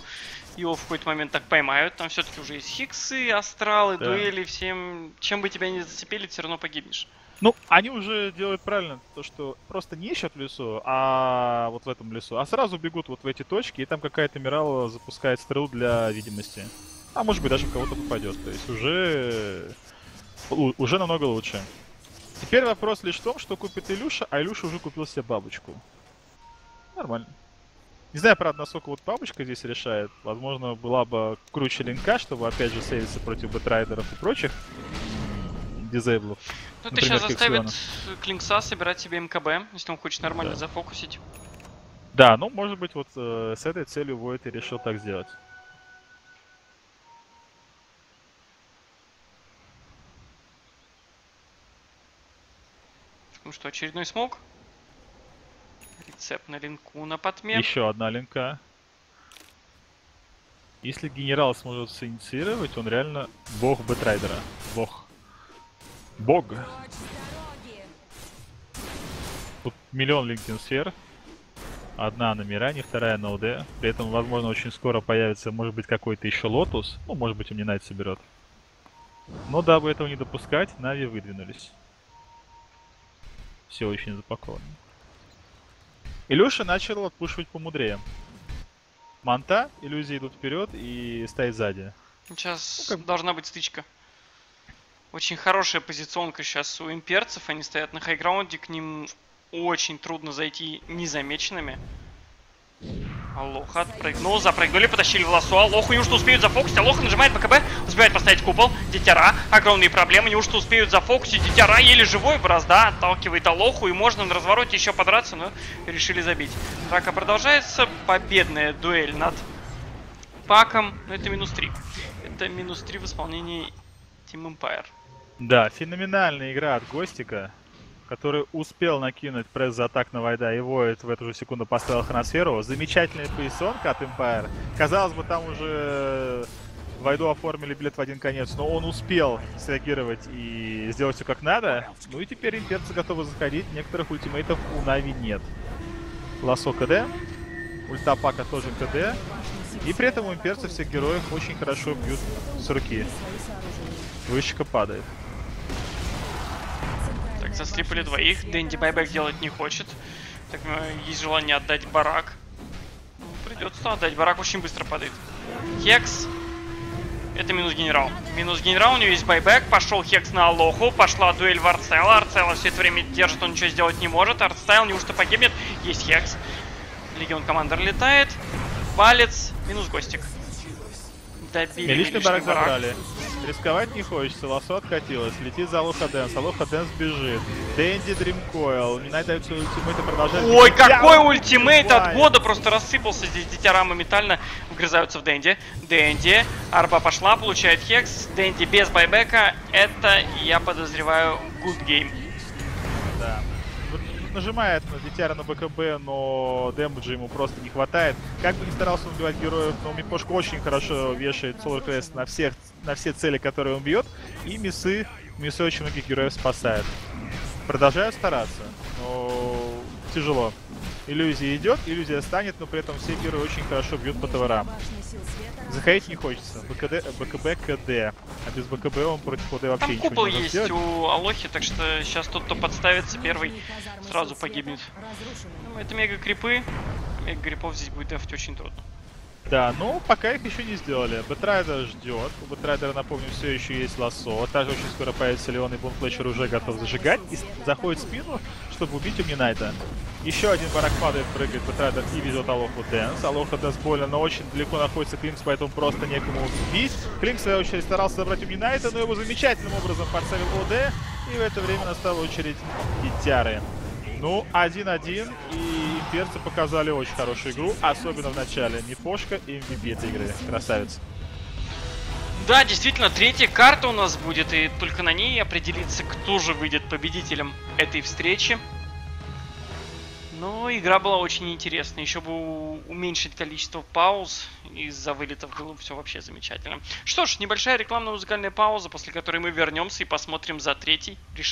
его в какой-то момент так поймают. Там все-таки уже есть хиксы, астралы, Да. дуэли, всем, чем бы тебя не зацепили, все равно погибнешь. Ну, они уже делают правильно, то что просто не ищут в лесу, а вот в этом лесу, а сразу бегут вот в эти точки, и там какая-то Мирана запускает стрелу для видимости. А может быть даже в кого-то попадет. То есть уже... уже намного лучше. Теперь вопрос лишь в том, что купит Илюша, а Илюша уже купил себе бабочку. Нормально. Не знаю, правда, насколько вот бабочка здесь решает. Возможно, была бы круче линка, чтобы опять же сейвиться против бэтрайдеров и прочих дизейблов. Ну, Например, сейчас заставит. Клинкса собирать себе МКБ, если он хочет нормально Да. зафокусить. Да, ну, может быть, вот э, с этой целью Войт и решил так сделать. Ну что, очередной смог? Рецепт на линку на подмен. Еще одна линка. Если генерал сможет синициировать, он реально бог Бэтрайдера. Бог. Бог. Тут миллион линкин сфер. Одна на Миране, вторая на ОД. При этом, возможно, очень скоро появится, может быть, какой-то еще Лотус. Ну, может быть, Омнинайт соберет. Но дабы этого не допускать, Нави выдвинулись. Все очень запаковано. Илюша начал отпушивать помудрее. Манта, иллюзии идут вперед и стоит сзади. Сейчас Ну, как- должна быть стычка. Очень хорошая позиционка сейчас у имперцев. Они стоят на хайграунде, к ним очень трудно зайти незамеченными. Алоха отпрыгнул, запрыгнули, потащили в лосо. Алоху неужто успеют зафокусить? Алоха нажимает БКБ, успевает поставить купол. Дитяра, огромные проблемы, неужто успеют зафокусить? Дитяра еле живой, Бразда отталкивает Алоху, и можно на развороте еще подраться, но решили забить. Драка продолжается, победная дуэль над Паком, но это минус 3. Это минус 3 в исполнении Team Empire. Да, феноменальная игра от Гостика, который успел накинуть пресс за атак на Вайда и Воид в эту же секунду поставил хроносферу. Замечательная поясонка от Empire. Казалось бы, там уже Вайду оформили билет в один конец, но он успел среагировать и сделать все как надо. Ну и теперь имперцы готовы заходить. Некоторых ультимейтов у Нави нет. Лосо КД. Ульта Пака тоже КД. И при этом у имперцев всех героев очень хорошо бьют с руки. Вышка падает. Так, заслипали двоих. Дэнди байбек делать не хочет. Так, э, есть желание отдать барак. Ну, придется отдать. Барак очень быстро падает. Хекс. Это минус генерал. Минус генерал, у него есть байбек. Пошел Хекс на Алоху. Пошла дуэль в Арцела. Арцела все это время держит, он ничего сделать не может. Арцел неужто погибнет? Есть Хекс. Легион Командер летает. Палец. Минус Гостик. Добили миличный барак забрали. Рисковать не хочется, лосо откатилось, летит за Алоха Дэнс, Алоха Дэнс бежит. Дэнди Дримкойл, не найдет ультимейт и продолжает... Ой, бежать. какой ультимейт от года просто рассыпался. Здесь Дитяра моментально вгрызаются в Дэнди. Дэнди. Арба пошла, получает хекс. Дэнди без байбека. Это, я подозреваю, good game. Да. Нажимает на Дитяра на БКБ, но дэмэджа ему просто не хватает. Как бы ни старался убивать героев, но Мипошка очень хорошо вешает Solar Crest на, всех, на все цели, которые он бьет. И мисы, мисы очень многих героев спасают. Продолжаю стараться, но тяжело. Иллюзия идет, иллюзия станет, но при этом все герои очень хорошо бьют по товарам. Заходить не хочется. БКД, БКБ КД. А без БКБ он против КД вообще Там ничего купол не может есть сделать. у Алохи, так что сейчас тот, кто подставится первый, сразу погибнет. Ну, это мега крипы. Мега крипов здесь будет дефать очень трудно. Да, но пока их еще не сделали. Бэтрайдер ждет. У Бэтрайдера, напомню, все еще есть лассо. Также очень скоро появится Леон, и Бонфлетчер уже готов зажигать. И заходит в спину, чтобы убить Омнинайта. Еще один барак падает, прыгает Бэтрайдер и везет Алоху Дэнс. Алоха Дэнс больно, но очень далеко находится Клинкс, поэтому просто некому убить. Клинкс, в свою очередь, старался забрать Умнинайта, но его замечательным образом подставил ОД. И в это время настала очередь Гитяры. Ну, 1-1, и имперцы показали очень хорошую игру, особенно в начале. Мипошка и MVP этой игры. Красавец. Да, действительно, третья карта у нас будет, и только на ней определится, кто же выйдет победителем этой встречи. Но игра была очень интересная. Еще бы уменьшить количество пауз из-за вылетов бы все вообще замечательно. Что ж, небольшая рекламно-музыкальная пауза, после которой мы вернемся и посмотрим за третий решающий